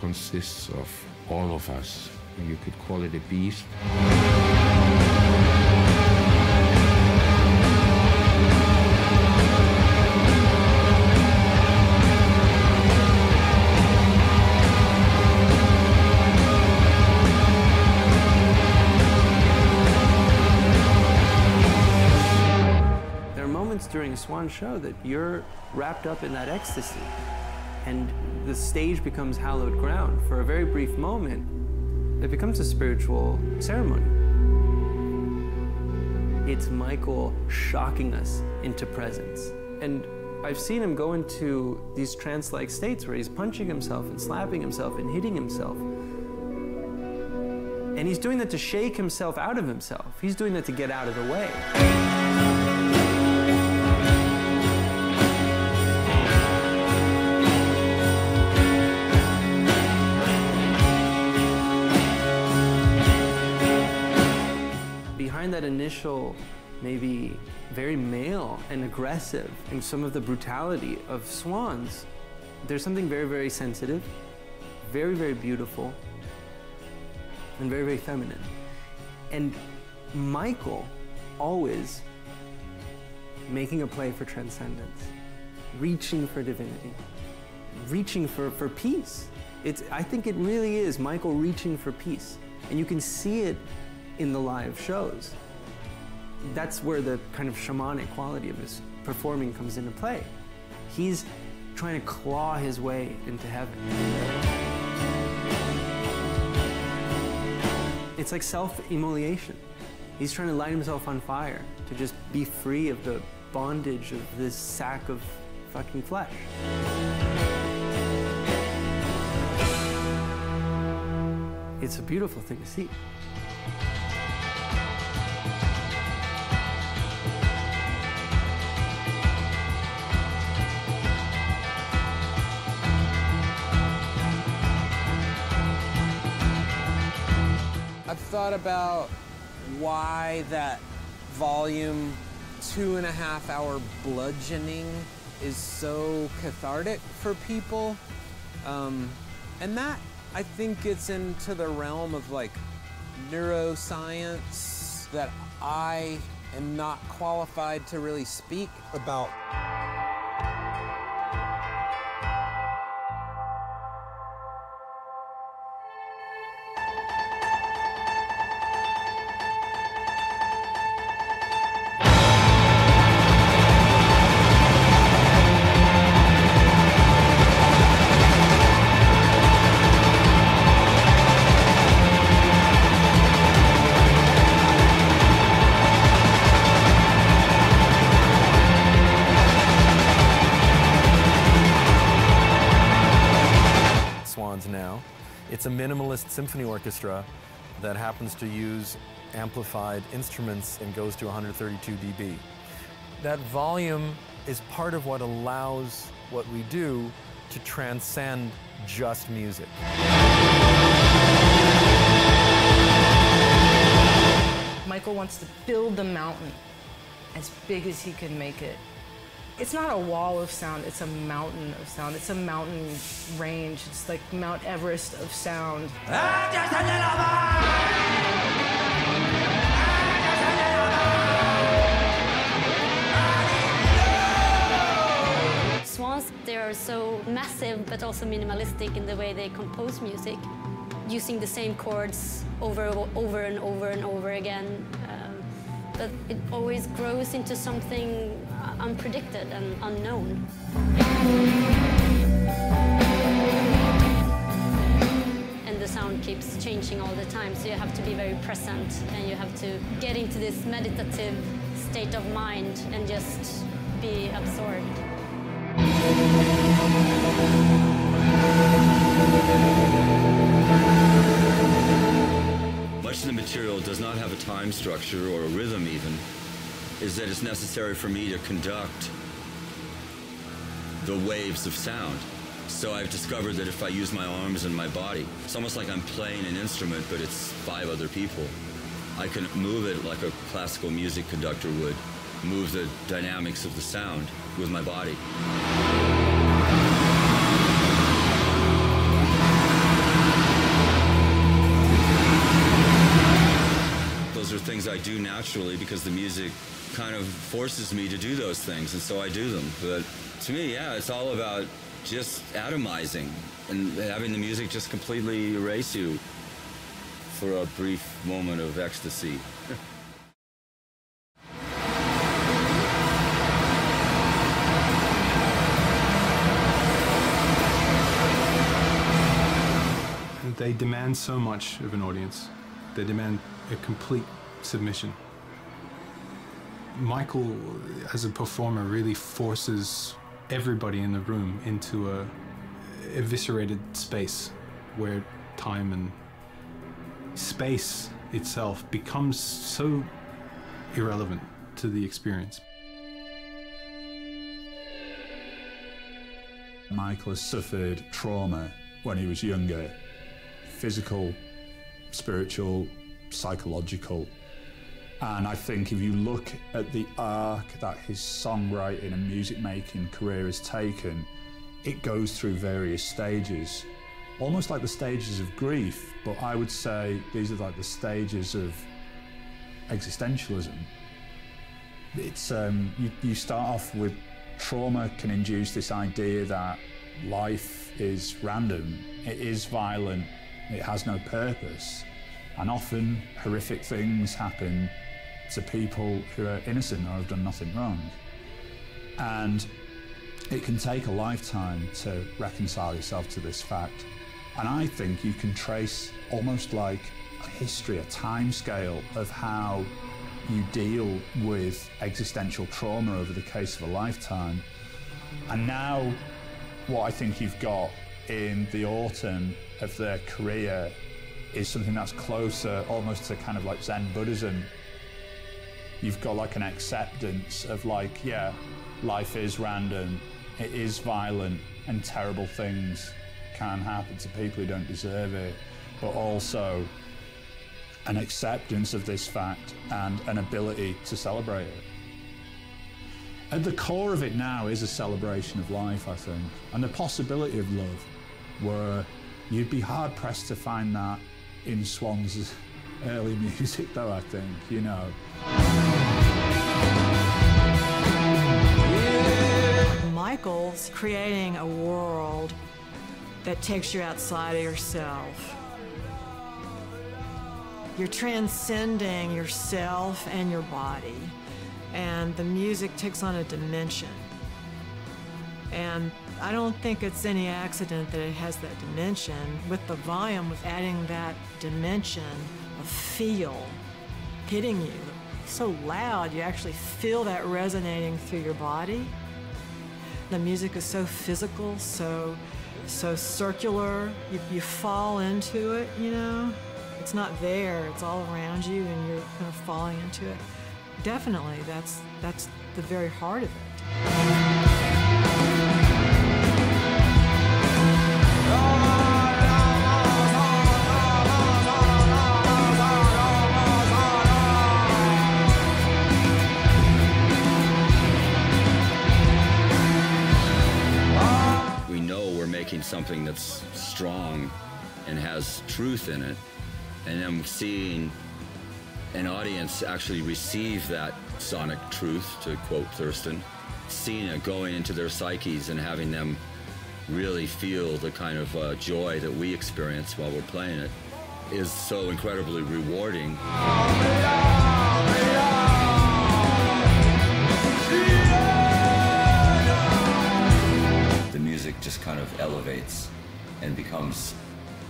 consists of all of us. You could call it a beast. Swan show that you're wrapped up in that ecstasy, and the stage becomes hallowed ground. For a very brief moment, it becomes a spiritual ceremony. It's Michael shocking us into presence. And I've seen him go into these trance like states where he's punching himself and slapping himself and hitting himself. And he's doing that to shake himself out of himself. He's doing that to get out of the way. That initial, maybe very male and aggressive, and some of the brutality of swans, there's something very, very sensitive, very, very beautiful, and very, very feminine. And Michael always making a play for transcendence, reaching for divinity, reaching for, for peace. It's, I think it really is Michael reaching for peace. And you can see it in the live shows. That's where the kind of shamanic quality of his performing comes into play. He's trying to claw his way into heaven. It's like self immolation. He's trying to light himself on fire to just be free of the bondage of this sack of fucking flesh. It's a beautiful thing to see. I've thought about why that volume two and a half hour bludgeoning is so cathartic for people. Um, and that, I think, gets into the realm of like neuroscience that I am not qualified to really speak about. Symphony orchestra that happens to use amplified instruments and goes to 132 dB. That volume is part of what allows what we do to transcend just music. Michael wants to build the mountain as big as he can make it. It's not a wall of sound, it's a mountain of sound. It's a mountain range. It's like Mount Everest of sound. Swans, they are so massive but also minimalistic in the way they compose music, using the same chords over, over and over and over again. Um, but it always grows into something unpredicted and unknown. And the sound keeps changing all the time, so you have to be very present and you have to get into this meditative state of mind and just be absorbed. Much of the material does not have a time structure or a rhythm even, is that it's necessary for me to conduct the waves of sound. So I've discovered that if I use my arms and my body, it's almost like I'm playing an instrument, but it's five other people. I can move it like a classical music conductor would, move the dynamics of the sound with my body. I do naturally because the music kind of forces me to do those things, and so I do them. But to me, yeah, it's all about just atomizing and having the music just completely erase you for a brief moment of ecstasy. They demand so much of an audience. They demand a complete submission. Michael, as a performer, really forces everybody in the room into a eviscerated space where time and space itself becomes so irrelevant to the experience. Michael has suffered trauma when he was younger physical, spiritual, psychological. And I think if you look at the arc that his songwriting and music making career has taken, it goes through various stages, almost like the stages of grief, but I would say these are like the stages of existentialism. It's um, you, you start off with trauma can induce this idea that life is random, it is violent, it has no purpose, and often horrific things happen to people who are innocent or have done nothing wrong. And it can take a lifetime to reconcile yourself to this fact. And I think you can trace almost like a history, a time scale of how you deal with existential trauma over the case of a lifetime. And now, what I think you've got in the autumn of their career is something that's closer almost to kind of like Zen Buddhism. You've got like an acceptance of like, yeah, life is random, it is violent, and terrible things can happen to people who don't deserve it. But also, an acceptance of this fact and an ability to celebrate it. At the core of it now is a celebration of life, I think, and the possibility of love, where you'd be hard pressed to find that in Swan's early music, though, I think, you know. Michael's creating a world that takes you outside of yourself. You're transcending yourself and your body, and the music takes on a dimension. And I don't think it's any accident that it has that dimension. With the volume, with adding that dimension feel hitting you so loud, you actually feel that resonating through your body. The music is so physical, so so circular. You, you fall into it, you know. It's not there. It's all around you, and you're kind of falling into it. Definitely, that's that's the very heart of it. Something that's strong and has truth in it, and then seeing an audience actually receive that sonic truth, to quote Thurston, seeing it going into their psyches and having them really feel the kind of uh, joy that we experience while we're playing it is so incredibly rewarding. Just kind of elevates and becomes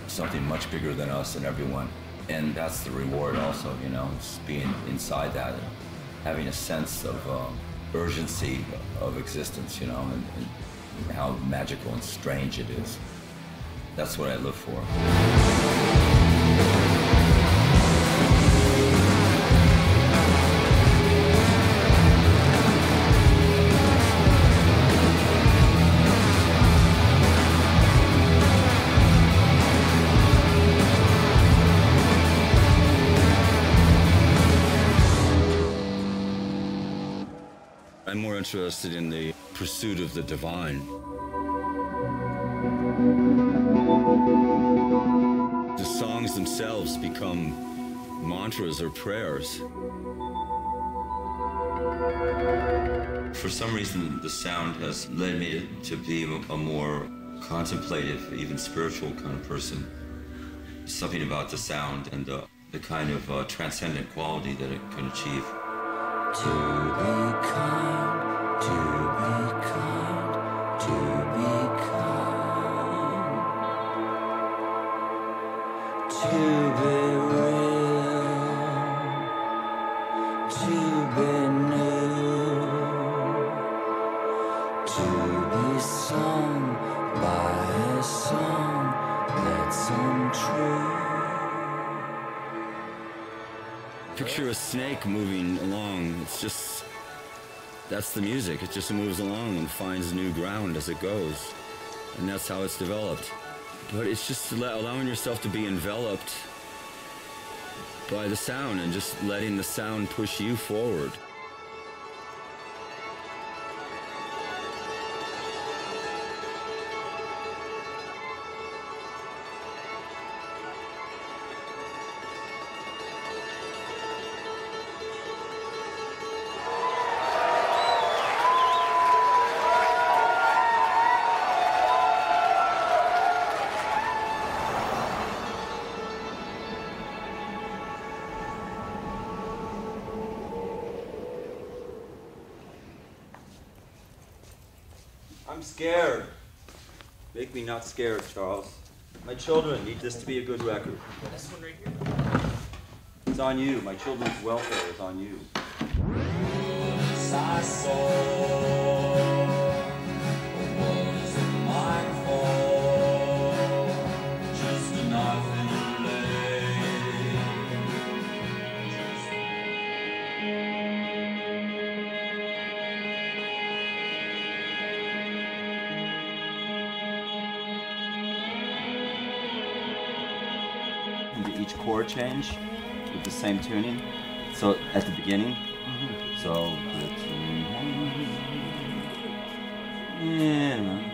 something much bigger than us and everyone. And that's the reward also, you know, just being inside that and having a sense of um, urgency of existence, you know, and, and how magical and strange it is. That's what I live for. Interested in the pursuit of the divine. The songs themselves become mantras or prayers. For some reason, the sound has led me to, to be a, a more contemplative, even spiritual kind of person. Something about the sound and the, the kind of uh, transcendent quality that it can achieve. To be kind, Picture a snake moving along. It's just, that's the music. It just moves along and finds new ground as it goes. And that's how it's developed. But it's just allowing yourself to be enveloped by the sound and just letting the sound push you forward. I'm scared. Make me not scared, Charles. My children need this to be a good record. This one right here. It's on you. My children's welfare is on you. Change, with the same tuning. So at the beginning. Mm-hmm. So. Yeah.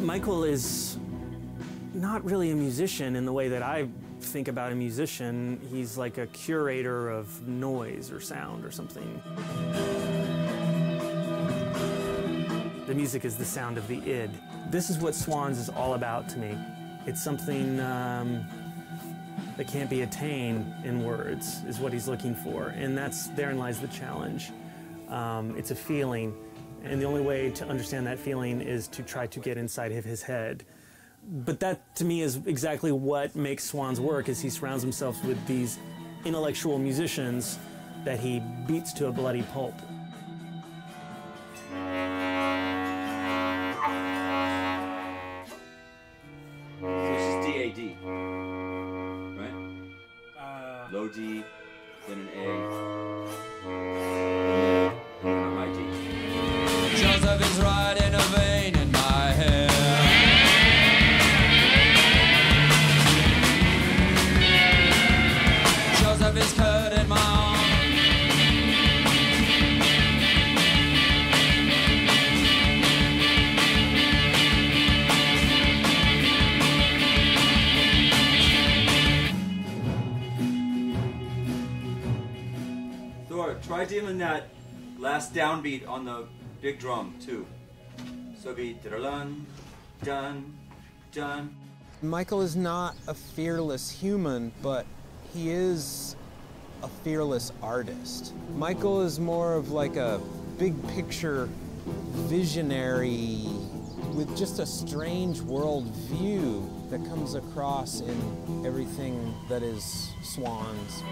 Michael is not really a musician in the way that I think about a musician. He's like a curator of noise or sound or something. The music is the sound of the id. This is what Swans is all about to me. It's something um, that can't be attained in words, is what he's looking for. And that's therein lies the challenge. Um, it's a feeling, and the only way to understand that feeling is to try to get inside of his head. But that, to me, is exactly what makes Swan's work, is he surrounds himself with these intellectual musicians that he beats to a bloody pulp. So it's just D A D, right? Uh, Low D, then an A, Dealing that last downbeat on the big drum too. So be dun dun dun. Michael is not a fearless human, but he is a fearless artist. Michael is more of like a big picture visionary with just a strange world view that comes across in everything that is Swans.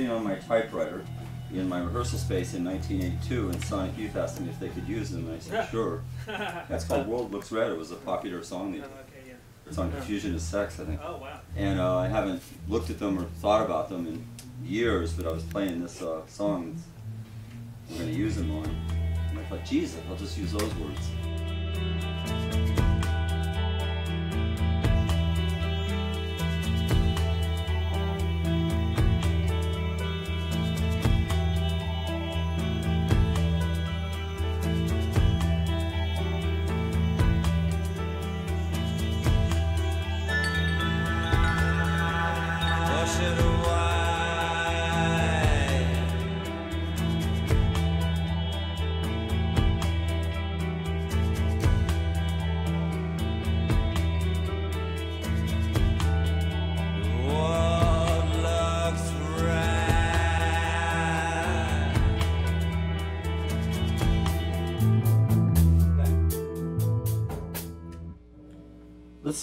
Sitting on my typewriter in my rehearsal space in 1982, and Sonic Youth asked me if they could use them, and I said sure. That's called "World Looks Red." It was a popular song. That, It's on Confusion is Sex, I think. Oh, wow. And uh, I haven't looked at them or thought about them in years, but I was playing this uh, song. We're going to use them on. And I thought, Jesus, I'll just use those words.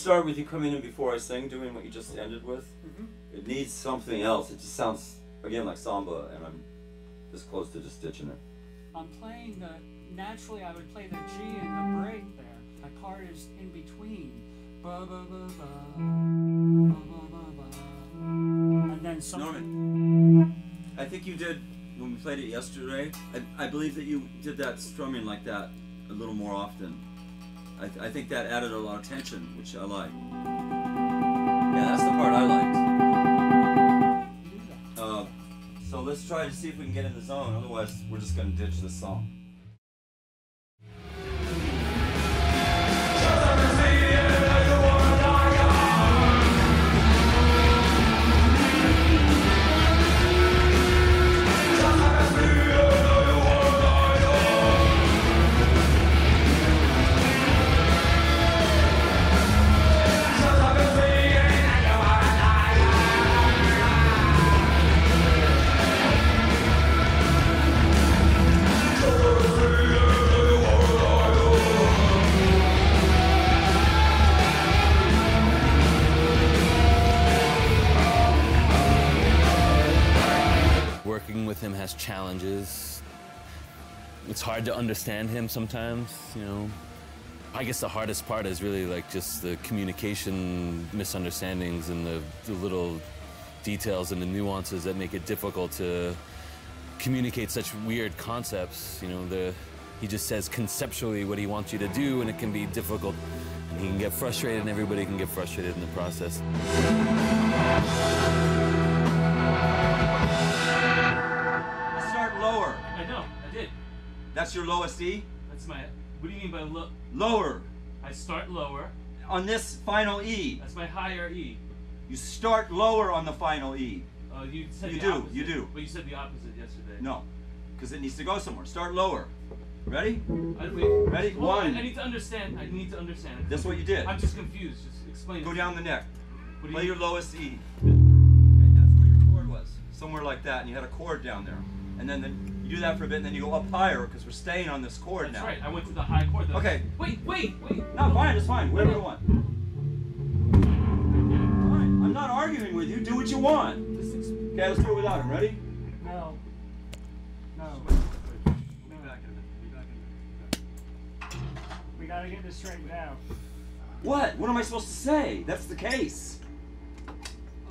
Start with you coming in before I sing, doing what you just ended with. Mhm. It needs something else. It just sounds, again, like samba, and I'm this close to just ditching it. I'm playing the naturally I would play the G in the break there. The chord is in between. Ba ba ba ba. Ba ba ba ba. And then some Norman, I think you did, when we played it yesterday, I, I believe that you did that strumming like that a little more often. I, th- I think that added a lot of tension, which I like. Yeah, that's the part I liked. Uh, so let's try to see if we can get in the zone, otherwise, we're just going to ditch this song. It's hard to understand him sometimes, you know. I guess the hardest part is really like just the communication misunderstandings and the, the little details and the nuances that make it difficult to communicate such weird concepts. You know, the he just says conceptually what he wants you to do, and it can be difficult. And he can get frustrated, and everybody can get frustrated in the process. Start lower. I know, I did. That's your lowest E? That's my. What do you mean by low? Lower. I start lower. On this final E. That's my higher E. You start lower on the final E. Uh, you said You the do, opposite. you do. But you said the opposite yesterday. No, because it needs to go somewhere. Start lower. Ready? I, wait. Ready? Hold on, One. I need to understand. I need to understand. That's what you did. I'm just confused. Just explain. Go down the neck. What Play you- your lowest E. Okay, that's where your chord was. Somewhere like that, and you had a chord down there. And then, then you do that for a bit, and then you go up higher because we're staying on this chord That's now. That's right. I went to the high chord. Then. Okay. Wait, wait, wait. No, fine, it's fine. Whatever you want. Fine. I'm not arguing with you. Do what you want. Okay, let's do it without him. Ready? No. No. We gotta get this straight now. What? What am I supposed to say? That's the case.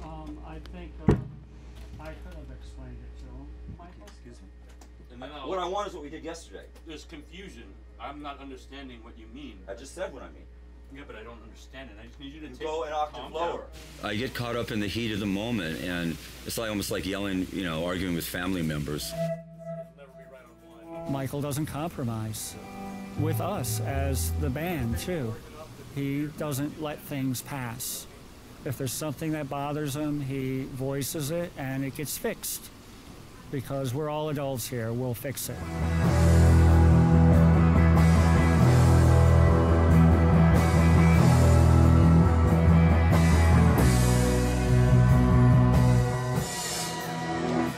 Um, I think uh, I could have explained it to him. Michael? Excuse me. And then What I want is what we did yesterday. There's confusion. I'm not understanding what you mean. I just said what I mean. Yeah, but I don't understand it. I just need you to You take go an octave lower. down. I get caught up in the heat of the moment, and it's like almost like yelling, you know, arguing with family members. Michael doesn't compromise with us as the band, too. He doesn't let things pass. If there's something that bothers him, he voices it and it gets fixed. Because we're all adults here, we'll fix it.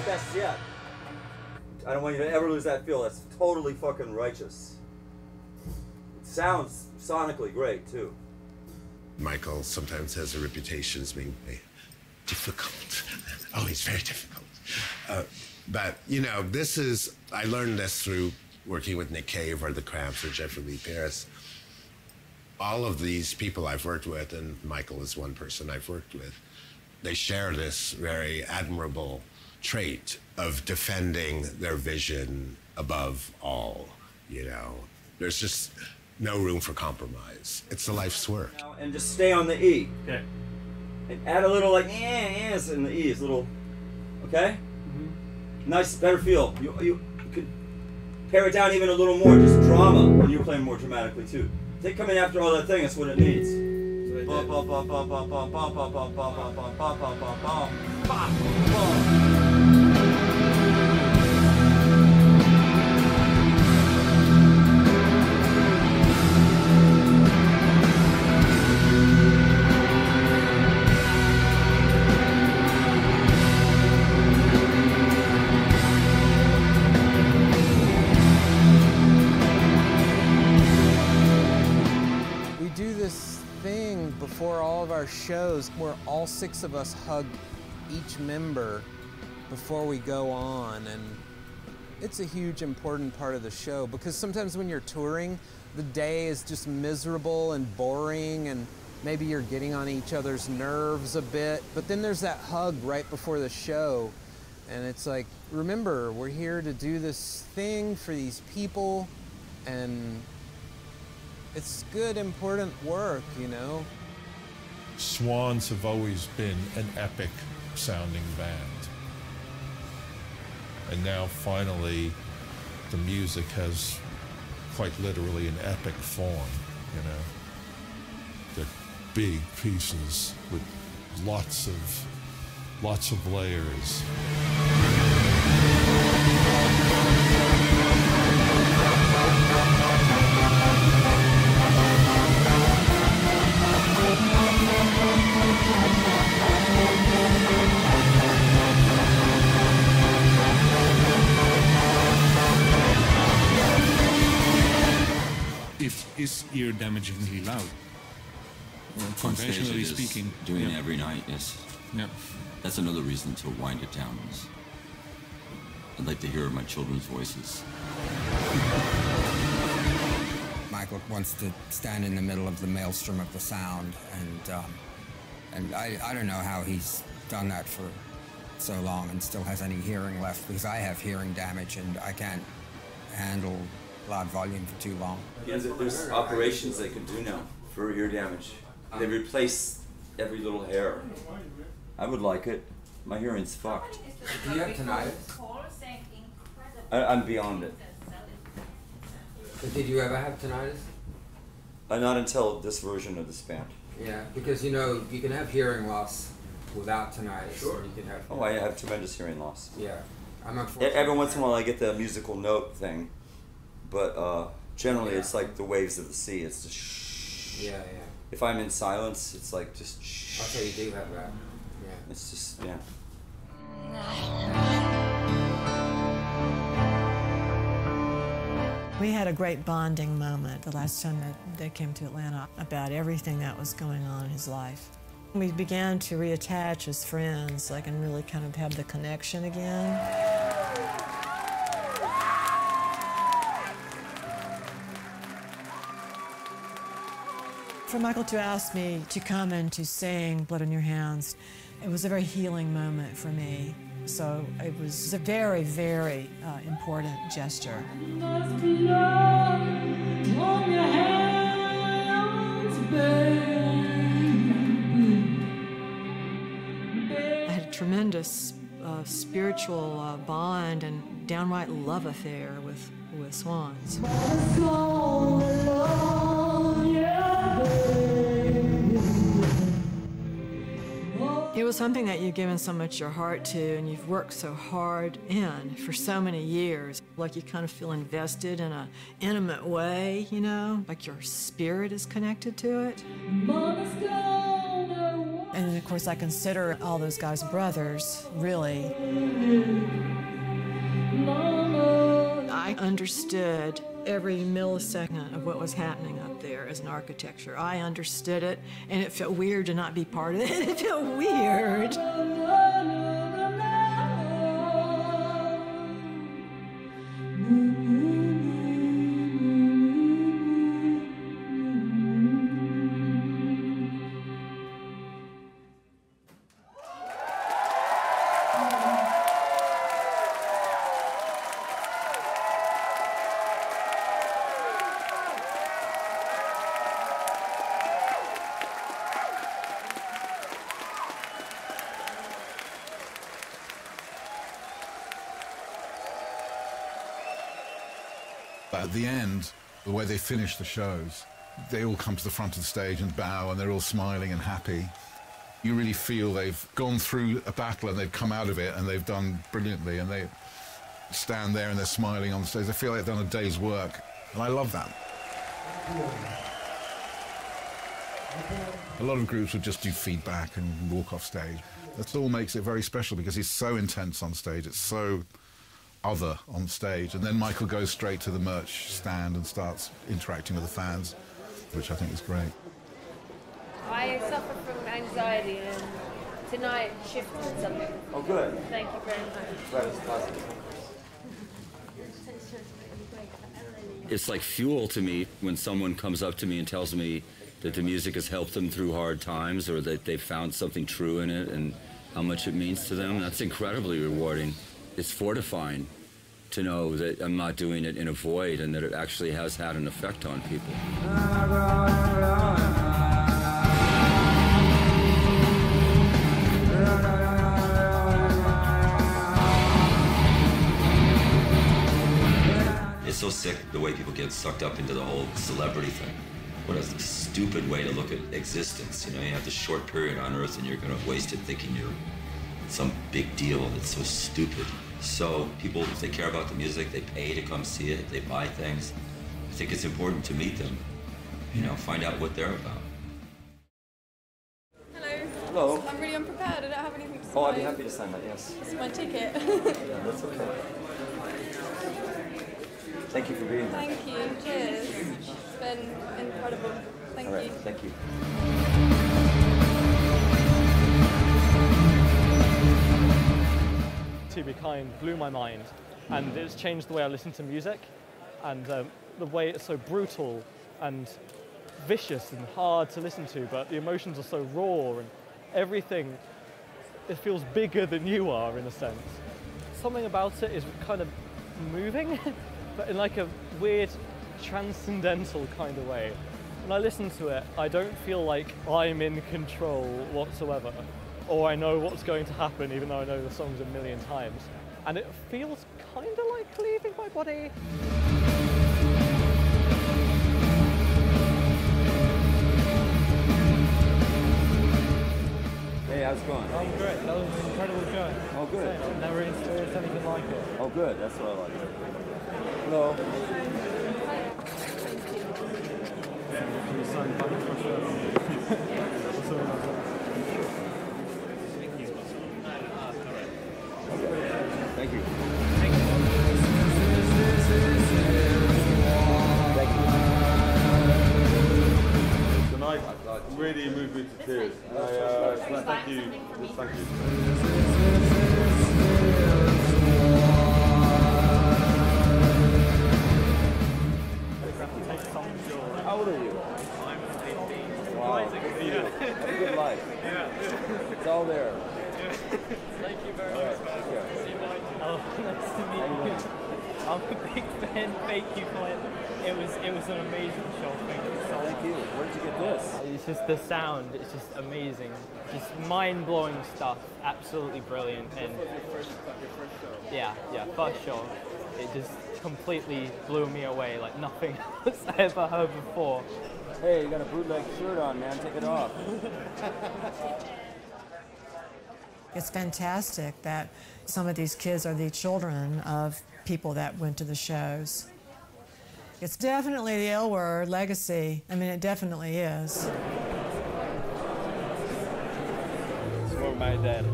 Best yet. I don't want you to ever lose that feel. That's totally fucking righteous. It sounds sonically great too. Michael sometimes has a reputation as being difficult. Oh, he's very difficult. Uh, but, you know, this is, I learned this through working with Nick Cave or the Cramps or Jeffrey Lee Pierce. All of these people I've worked with, and Michael is one person I've worked with, they share this very admirable trait of defending their vision above all, you know. There's just no room for compromise. It's a life's work. And just stay on the E. Okay. And add a little like eh, eh in the E. It's a little, okay? Nice, better feel. You, you, you could pare it down even a little more, just drama when you're playing more dramatically too. Take coming after all that thing. That's what it needs. Our shows where all six of us hug each member before we go on and it's a huge important part of the show because sometimes when you're touring the day is just miserable and boring and maybe you're getting on each other's nerves a bit but then there's that hug right before the show and it's like remember we're here to do this thing for these people and it's good, important work, you know. Swans have always been an epic sounding band. And now finally, the music has quite literally an epic form, you know. They're big pieces with lots of lots of layers. Damagingly loud? On stage, it Conventionally speaking, doing it every night yes. Yeah. That's another reason to wind it down. Is I'd like to hear my children's voices. Michael wants to stand in the middle of the maelstrom of the sound, and um, and I, I don't know how he's done that for so long and still has any hearing left because I have hearing damage and I can't handle loud volume for too long. Yeah, there's operations they can do now for ear damage. They replace every little hair. I would like it. My hearing's fucked. Do you have tinnitus? I, I'm beyond it. But did you ever have tinnitus? Uh, not until this version of this band. Yeah, because you know you can have hearing loss without tinnitus. Sure. You can have. Oh, I have tremendous hearing loss. Yeah, I'm unfortunate. Every once in a while, I get the musical note thing, but uh, generally, Yeah. it's like the waves of the sea. It's just shh. Yeah, yeah. If I'm in silence, it's like just shh. I'll say you do have that. Yeah. It's just yeah. We had a great bonding moment the last time that they came to Atlanta about everything that was going on in his life. We began to reattach as friends, like, and really kind of have the connection again. For Michael to ask me to come and to sing Blood on Your Hands, it was a very healing moment for me. So it was a very, very uh, important gesture. I had a tremendous uh, spiritual uh, bond and downright love affair with, with Swans. It was something that you've given so much your heart to and you've worked so hard in for so many years. Like you kind of feel invested in an intimate way, you know, like your spirit is connected to it. And of course, I consider all those guys brothers, really. I understood every millisecond of what was happening up there as an architecture. I understood it, and it felt weird to not be part of it. It felt weird. They finish the shows, they all come to the front of the stage and bow, and they're all smiling and happy. You really feel they've gone through a battle and they've come out of it and they've done brilliantly, and they stand there and they're smiling on stage. They feel like they've done a day's work, and I love that. A lot of groups would just do feedback and walk off stage. That all makes it very special because he's so intense on stage. It's so other on stage. And then Michael goes straight to the merch stand and starts interacting with the fans, which I think is great. I suffer from anxiety and tonight shifted something. Oh, good. Thank you very much. That is positive. It's like fuel to me when someone comes up to me and tells me that the music has helped them through hard times or that they found something true in it and how much it means to them. That's incredibly rewarding. It's fortifying to know that I'm not doing it in a void and that it actually has had an effect on people. It's so sick the way people get sucked up into the whole celebrity thing. What a stupid way to look at existence. You know, you have this short period on Earth and you're going to waste it thinking you're some big deal. It's so stupid. So people, if they care about the music, they pay to come see it. They buy things. I think it's important to meet them. You know, find out what they're about. Hello. Hello. I'm really unprepared. I don't have anything to say. Oh, I'd be happy to sign that. Yes. This is my ticket. Yeah, that's okay. Thank you for being here. Thank you. Cheers. It's been incredible. Thank All right. you. Thank you. Be Kind blew my mind. and it's changed the way I listen to music, and um, the way it's so brutal and vicious and hard to listen to, but the emotions are so raw and everything. It feels bigger than you are in a sense. Something about it is kind of moving, but in like a weird transcendental kind of way. When I listen to it, I don't feel like I'm in control whatsoever, or I know what's going to happen, even though I know the songs a million times. And it feels kind of like leaving my body. Hey, how's it going? I'm great. That was an incredible show. Oh, good. I've never experienced anything like it. Oh, good. That's what I like. Hello. Thank How old are you? I'm 18. Wow. You. Have a good life. Yeah. It's all there. Thank you very right, much. take care. Oh, nice to meet you. I'm a big fan. Thank you for it. It was it was an amazing show. Thank you so. Thank you. Where did you get this? It's just the sound. It's just amazing. Just mind blowing stuff. Absolutely brilliant. And yeah, yeah, first show. It just completely blew me away like nothing else I ever heard before. Hey, you got a bootleg shirt on, man. Take it off. It's fantastic that some of these kids are the children of people that went to the shows. It's definitely the L word legacy. I mean, it definitely is. It's for my dad.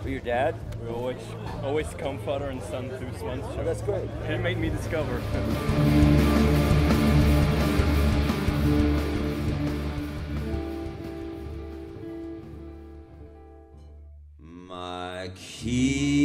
For your dad? We always always come father and son through Swan's show. Oh, that's great. He made me discover. My kiss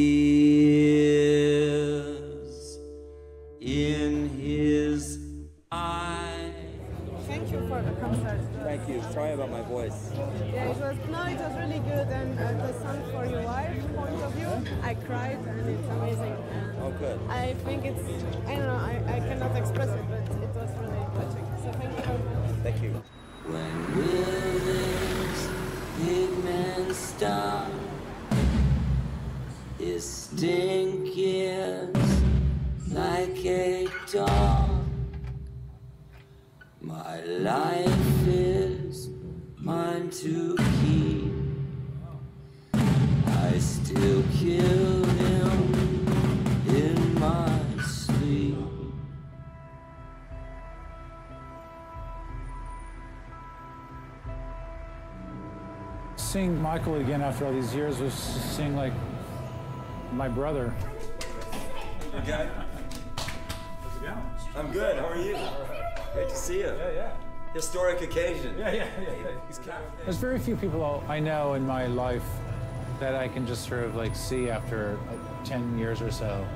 Michael again after all these years was seeing like my brother. Okay. I'm good. How are you? Great to see you. Yeah, yeah. Historic occasion. Yeah, yeah, yeah. There's very few people I know in my life that I can just sort of like see after like, 10 years or so.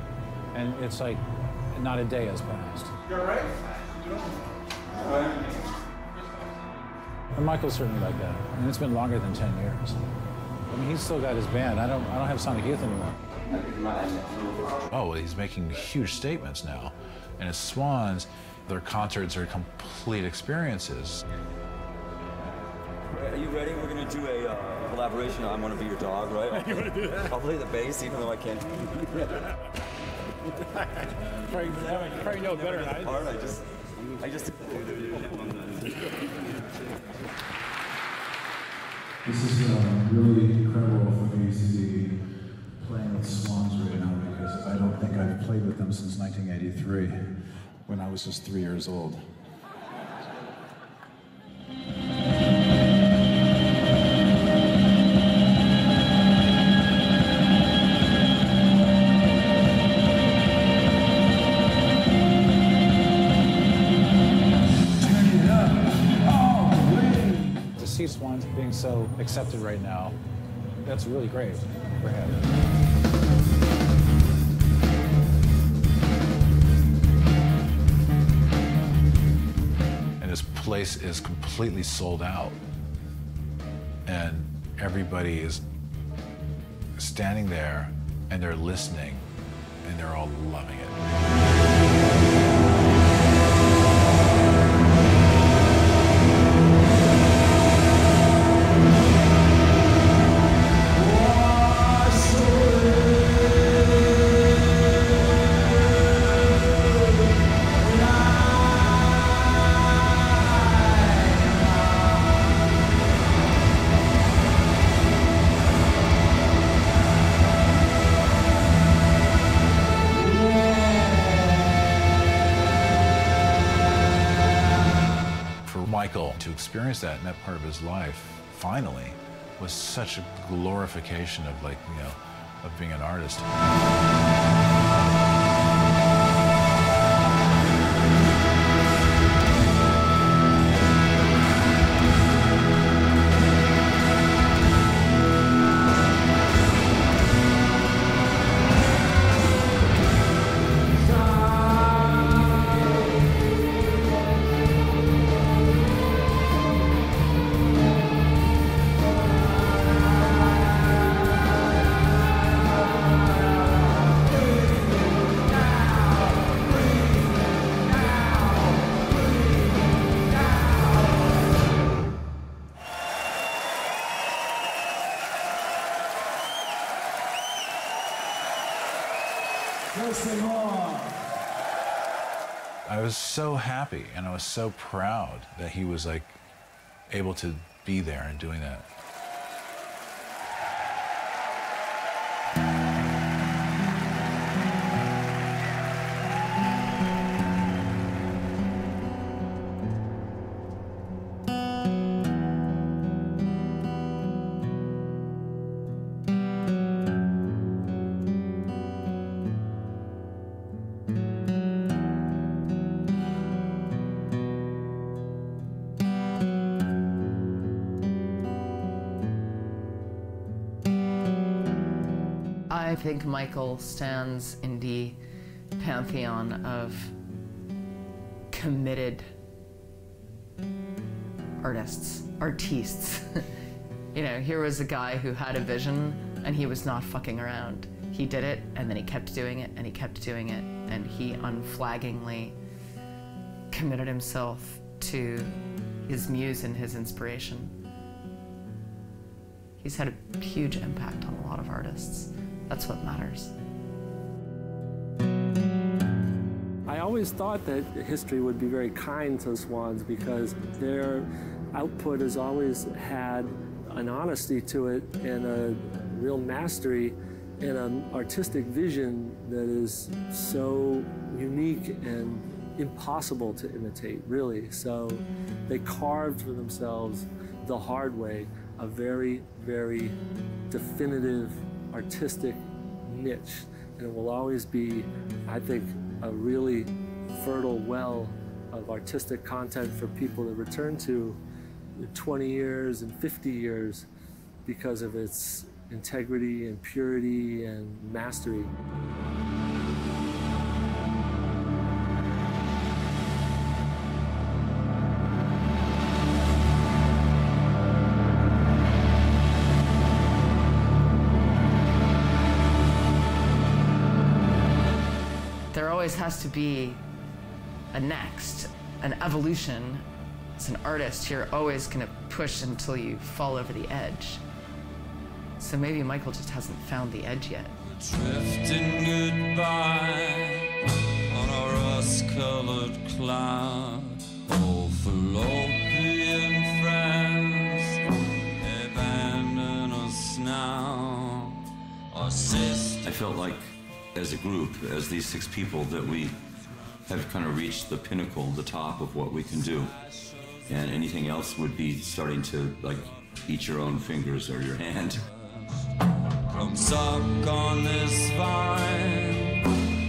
And it's like not a day has passed. You alright? And Michael's certainly like that. And it's been longer than 10 years. I mean, he's still got his band. I don't, I don't have Sonic Youth anymore. Oh, well, he's making huge statements now. And his Swans, their concerts are complete experiences. Are you ready? We're gonna do a uh, collaboration. I'm going to be your dog, right? You wanna do that? I'll play the bass, even though I can't. probably, probably know better than I I just, I just. This is uh, really incredible for me to be playing with Swans right now because I don't think I've played with them since 1983 when I was just three years old. accepted right now. That's really great for him. place is completely sold out. And everybody is standing there and they're listening and they're all loving it. Michael to experience that in that part of his life, finally, was such a glorification of like, you know, of being an artist. Happy and I was so proud that he was like able to be there and doing that. Think Michael stands in the pantheon of committed artists, artistes. you know, here was a guy who had a vision and he was not fucking around. He did it and then he kept doing it and he kept doing it and he unflaggingly committed himself to his muse and his inspiration. He's had a huge impact on a lot of artists. That's what matters. I always thought that history would be very kind to Swans because their output has always had an honesty to it and a real mastery and an artistic vision that is so unique and impossible to imitate, really. So they carved for themselves the hard way a very, very definitive artistic niche. And it will always be, I think, a really fertile well of artistic content for people to return to in 20 years and 50 years because of its integrity and purity and mastery. Be a next, an evolution. As an artist, you're always going to push until you fall over the edge. So maybe Michael just hasn't found the edge yet. Drifting goodbye on a rust-colored cloud. Oh, fallopian friends, abandon us now. Our sister. I felt like, as a group, as these six people, that we have kind of reached the pinnacle, the top of what we can do. And anything else would be starting to, like, eat your own fingers or your hand. Come suck on this vine.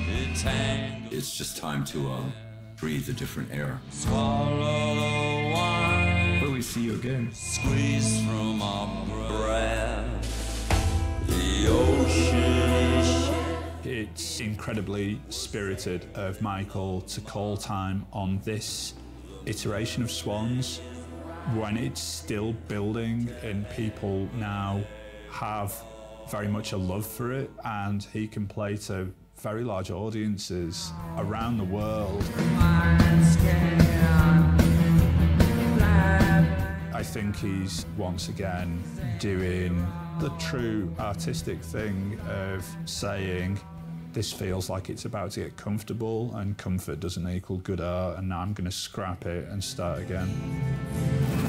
It It's just time to uh, breathe a different air. Swallow the wine. Will we see you again? Squeeze from our breath. The ocean. It's incredibly spirited of Michael to call time on this iteration of Swans when it's still building and people now have very much a love for it and he can play to very large audiences around the world. I think he's once again doing the true artistic thing of saying, this feels like it's about to get comfortable, and comfort doesn't equal good art, and now I'm going to scrap it and start again.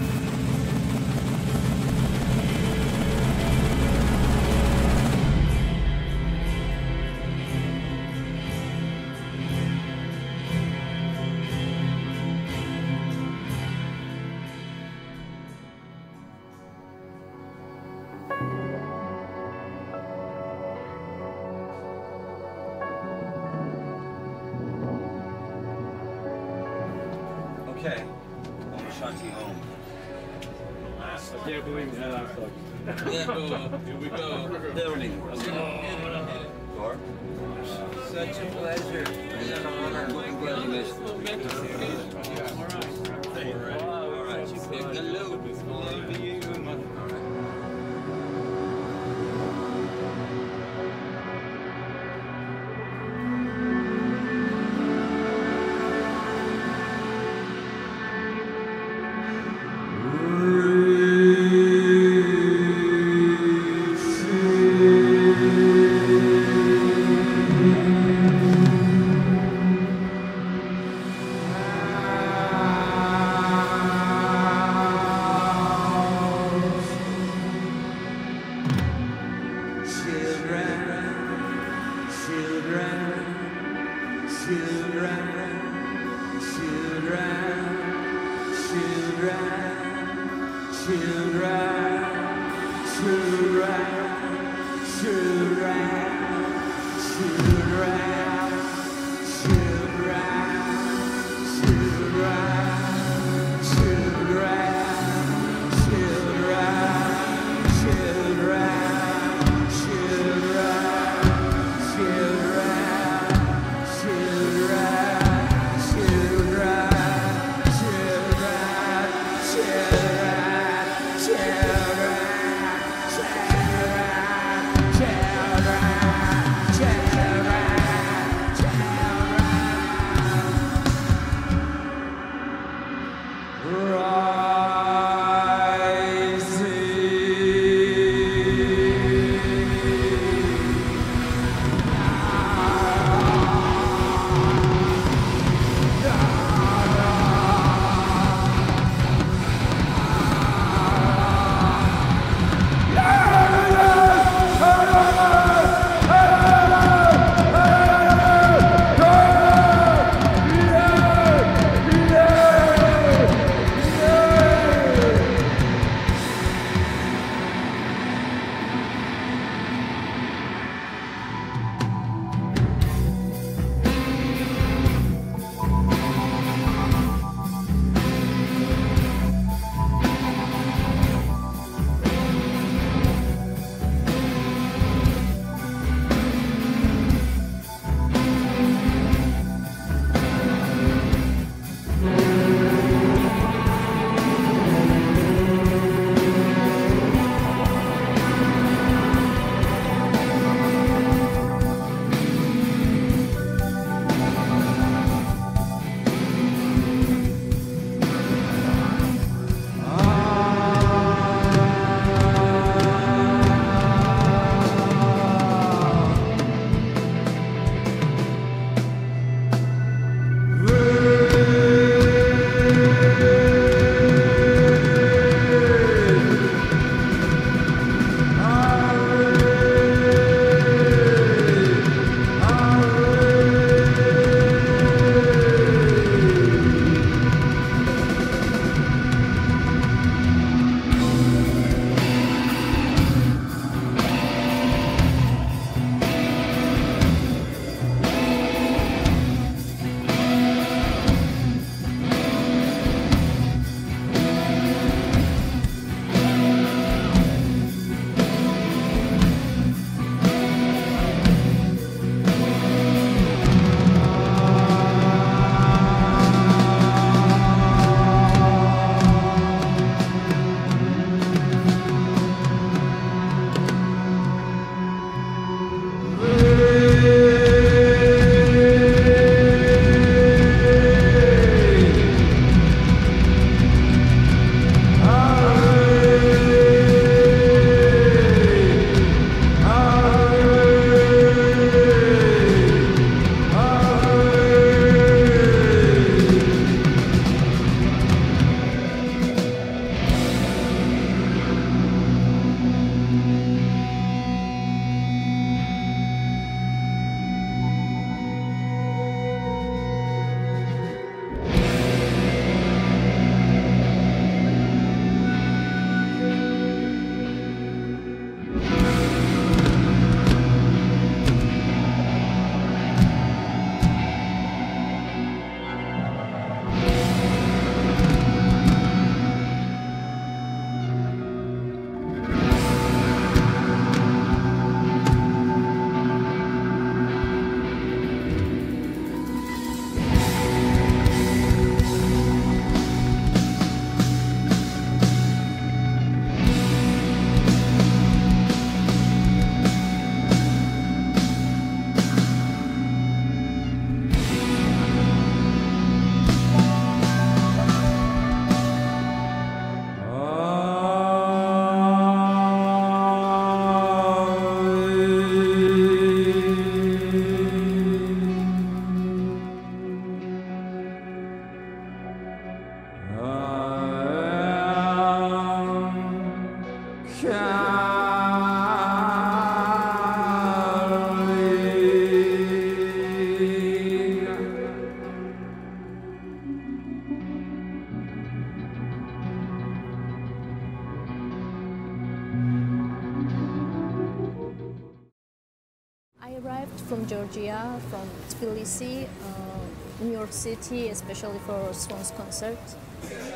Georgia, from Tbilisi, uh, New York City, especially for Swans concert.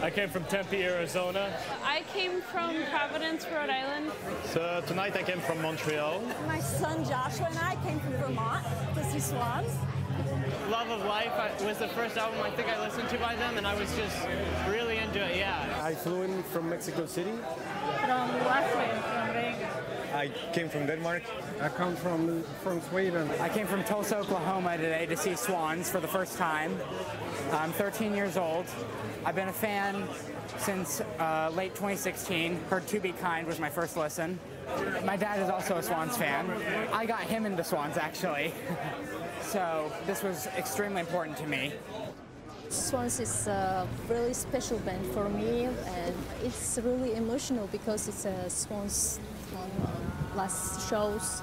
I came from Tempe, Arizona. I came from Providence, Rhode Island. So tonight I came from Montreal. My son Joshua and I came from Vermont to see Swans. Love of Life was the first album I think I listened to by them, and I was just really into it. Yeah. I flew in from Mexico City. From Latvia, from Riga. I came from Denmark. I come from from Sweden. I came from Tulsa, Oklahoma today to see Swans for the first time. I'm 13 years old. I've been a fan since uh, late 2016. Heard To Be Kind was my first listen. My dad is also a Swans fan. I got him into Swans actually. so this was extremely important to me. Swans is a really special band for me, and it's really emotional because it's a Swans uh, last shows.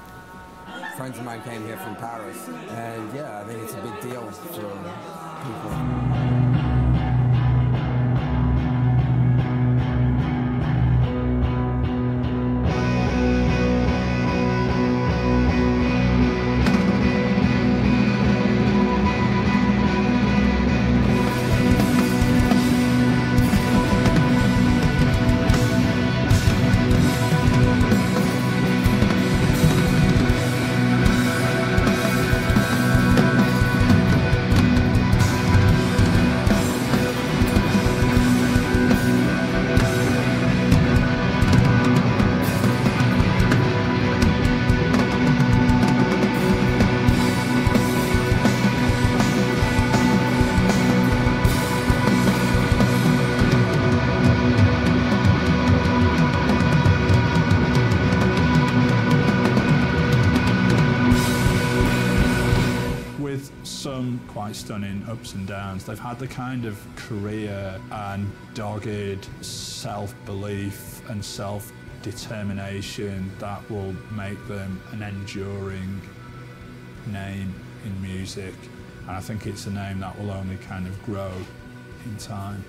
Friends of mine came here from Paris, and yeah, I think it's a big deal for people. They've had the kind of career and dogged self belief and self determination that will make them an enduring name in music. And I think it's a name that will only kind of grow in time.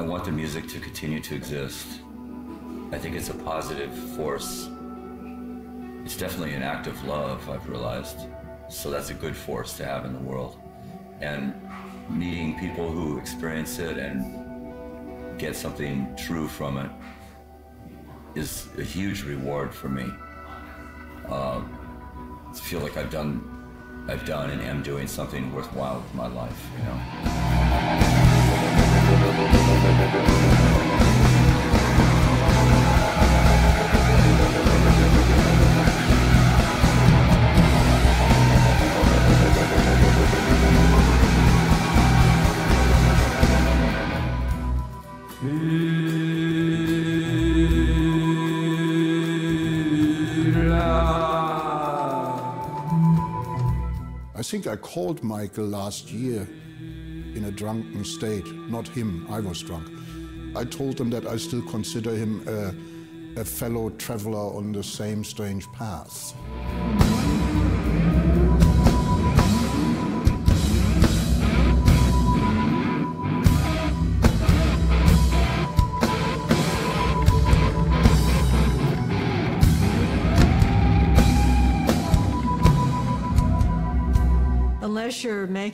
I want the music to continue to exist. I think it's a positive force. It's definitely an act of love, I've realized. So that's a good force to have in the world. And meeting people who experience it and get something true from it is a huge reward for me. Uh, I feel like I've done, I've done and am doing something worthwhile with my life, you know. I think I called Michael last year drunken state. Not him, I was drunk. I told him that I still consider him a, a fellow traveler on the same strange path.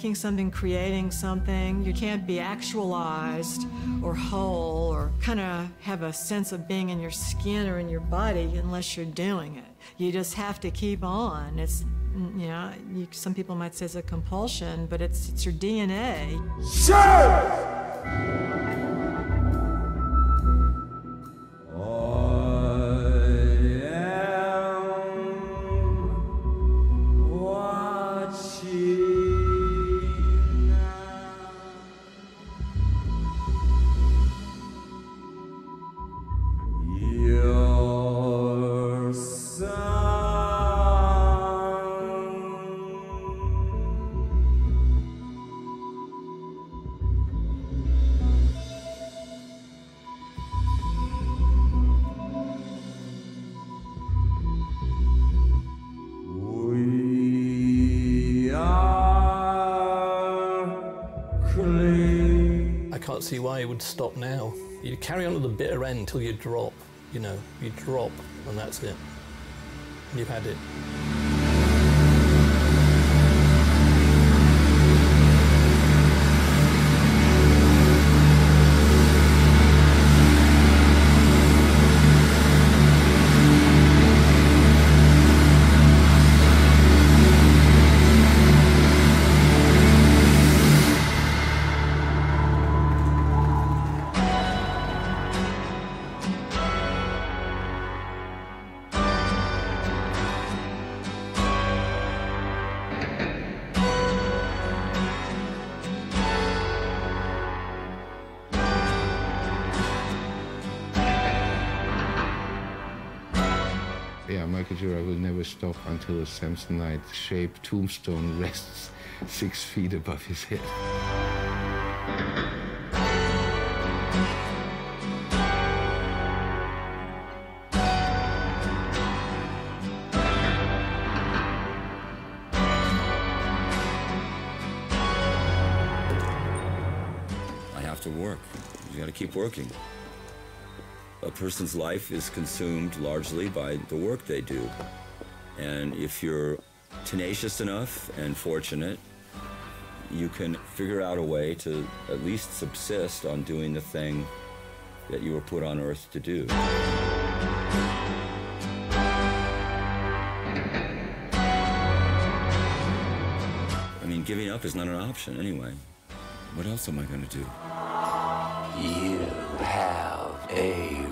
Making something, creating something, you can't be actualized or whole or kind of have a sense of being in your skin or in your body unless you're doing it. You just have to keep on. It's, you know, you, some people might say it's a compulsion, but it's, it's your DNA. Your why would stop now. You carry on to the bitter end till you drop. You know, you drop, and that's it. You've had it. Until a Samsonite shaped tombstone rests six feet above his head. I have to work. You got to keep working. A person's life is consumed largely by the work they do. And if you're tenacious enough and fortunate, you can figure out a way to at least subsist on doing the thing that you were put on earth to do. I mean, giving up is not an option anyway. What else am I going to do? You have a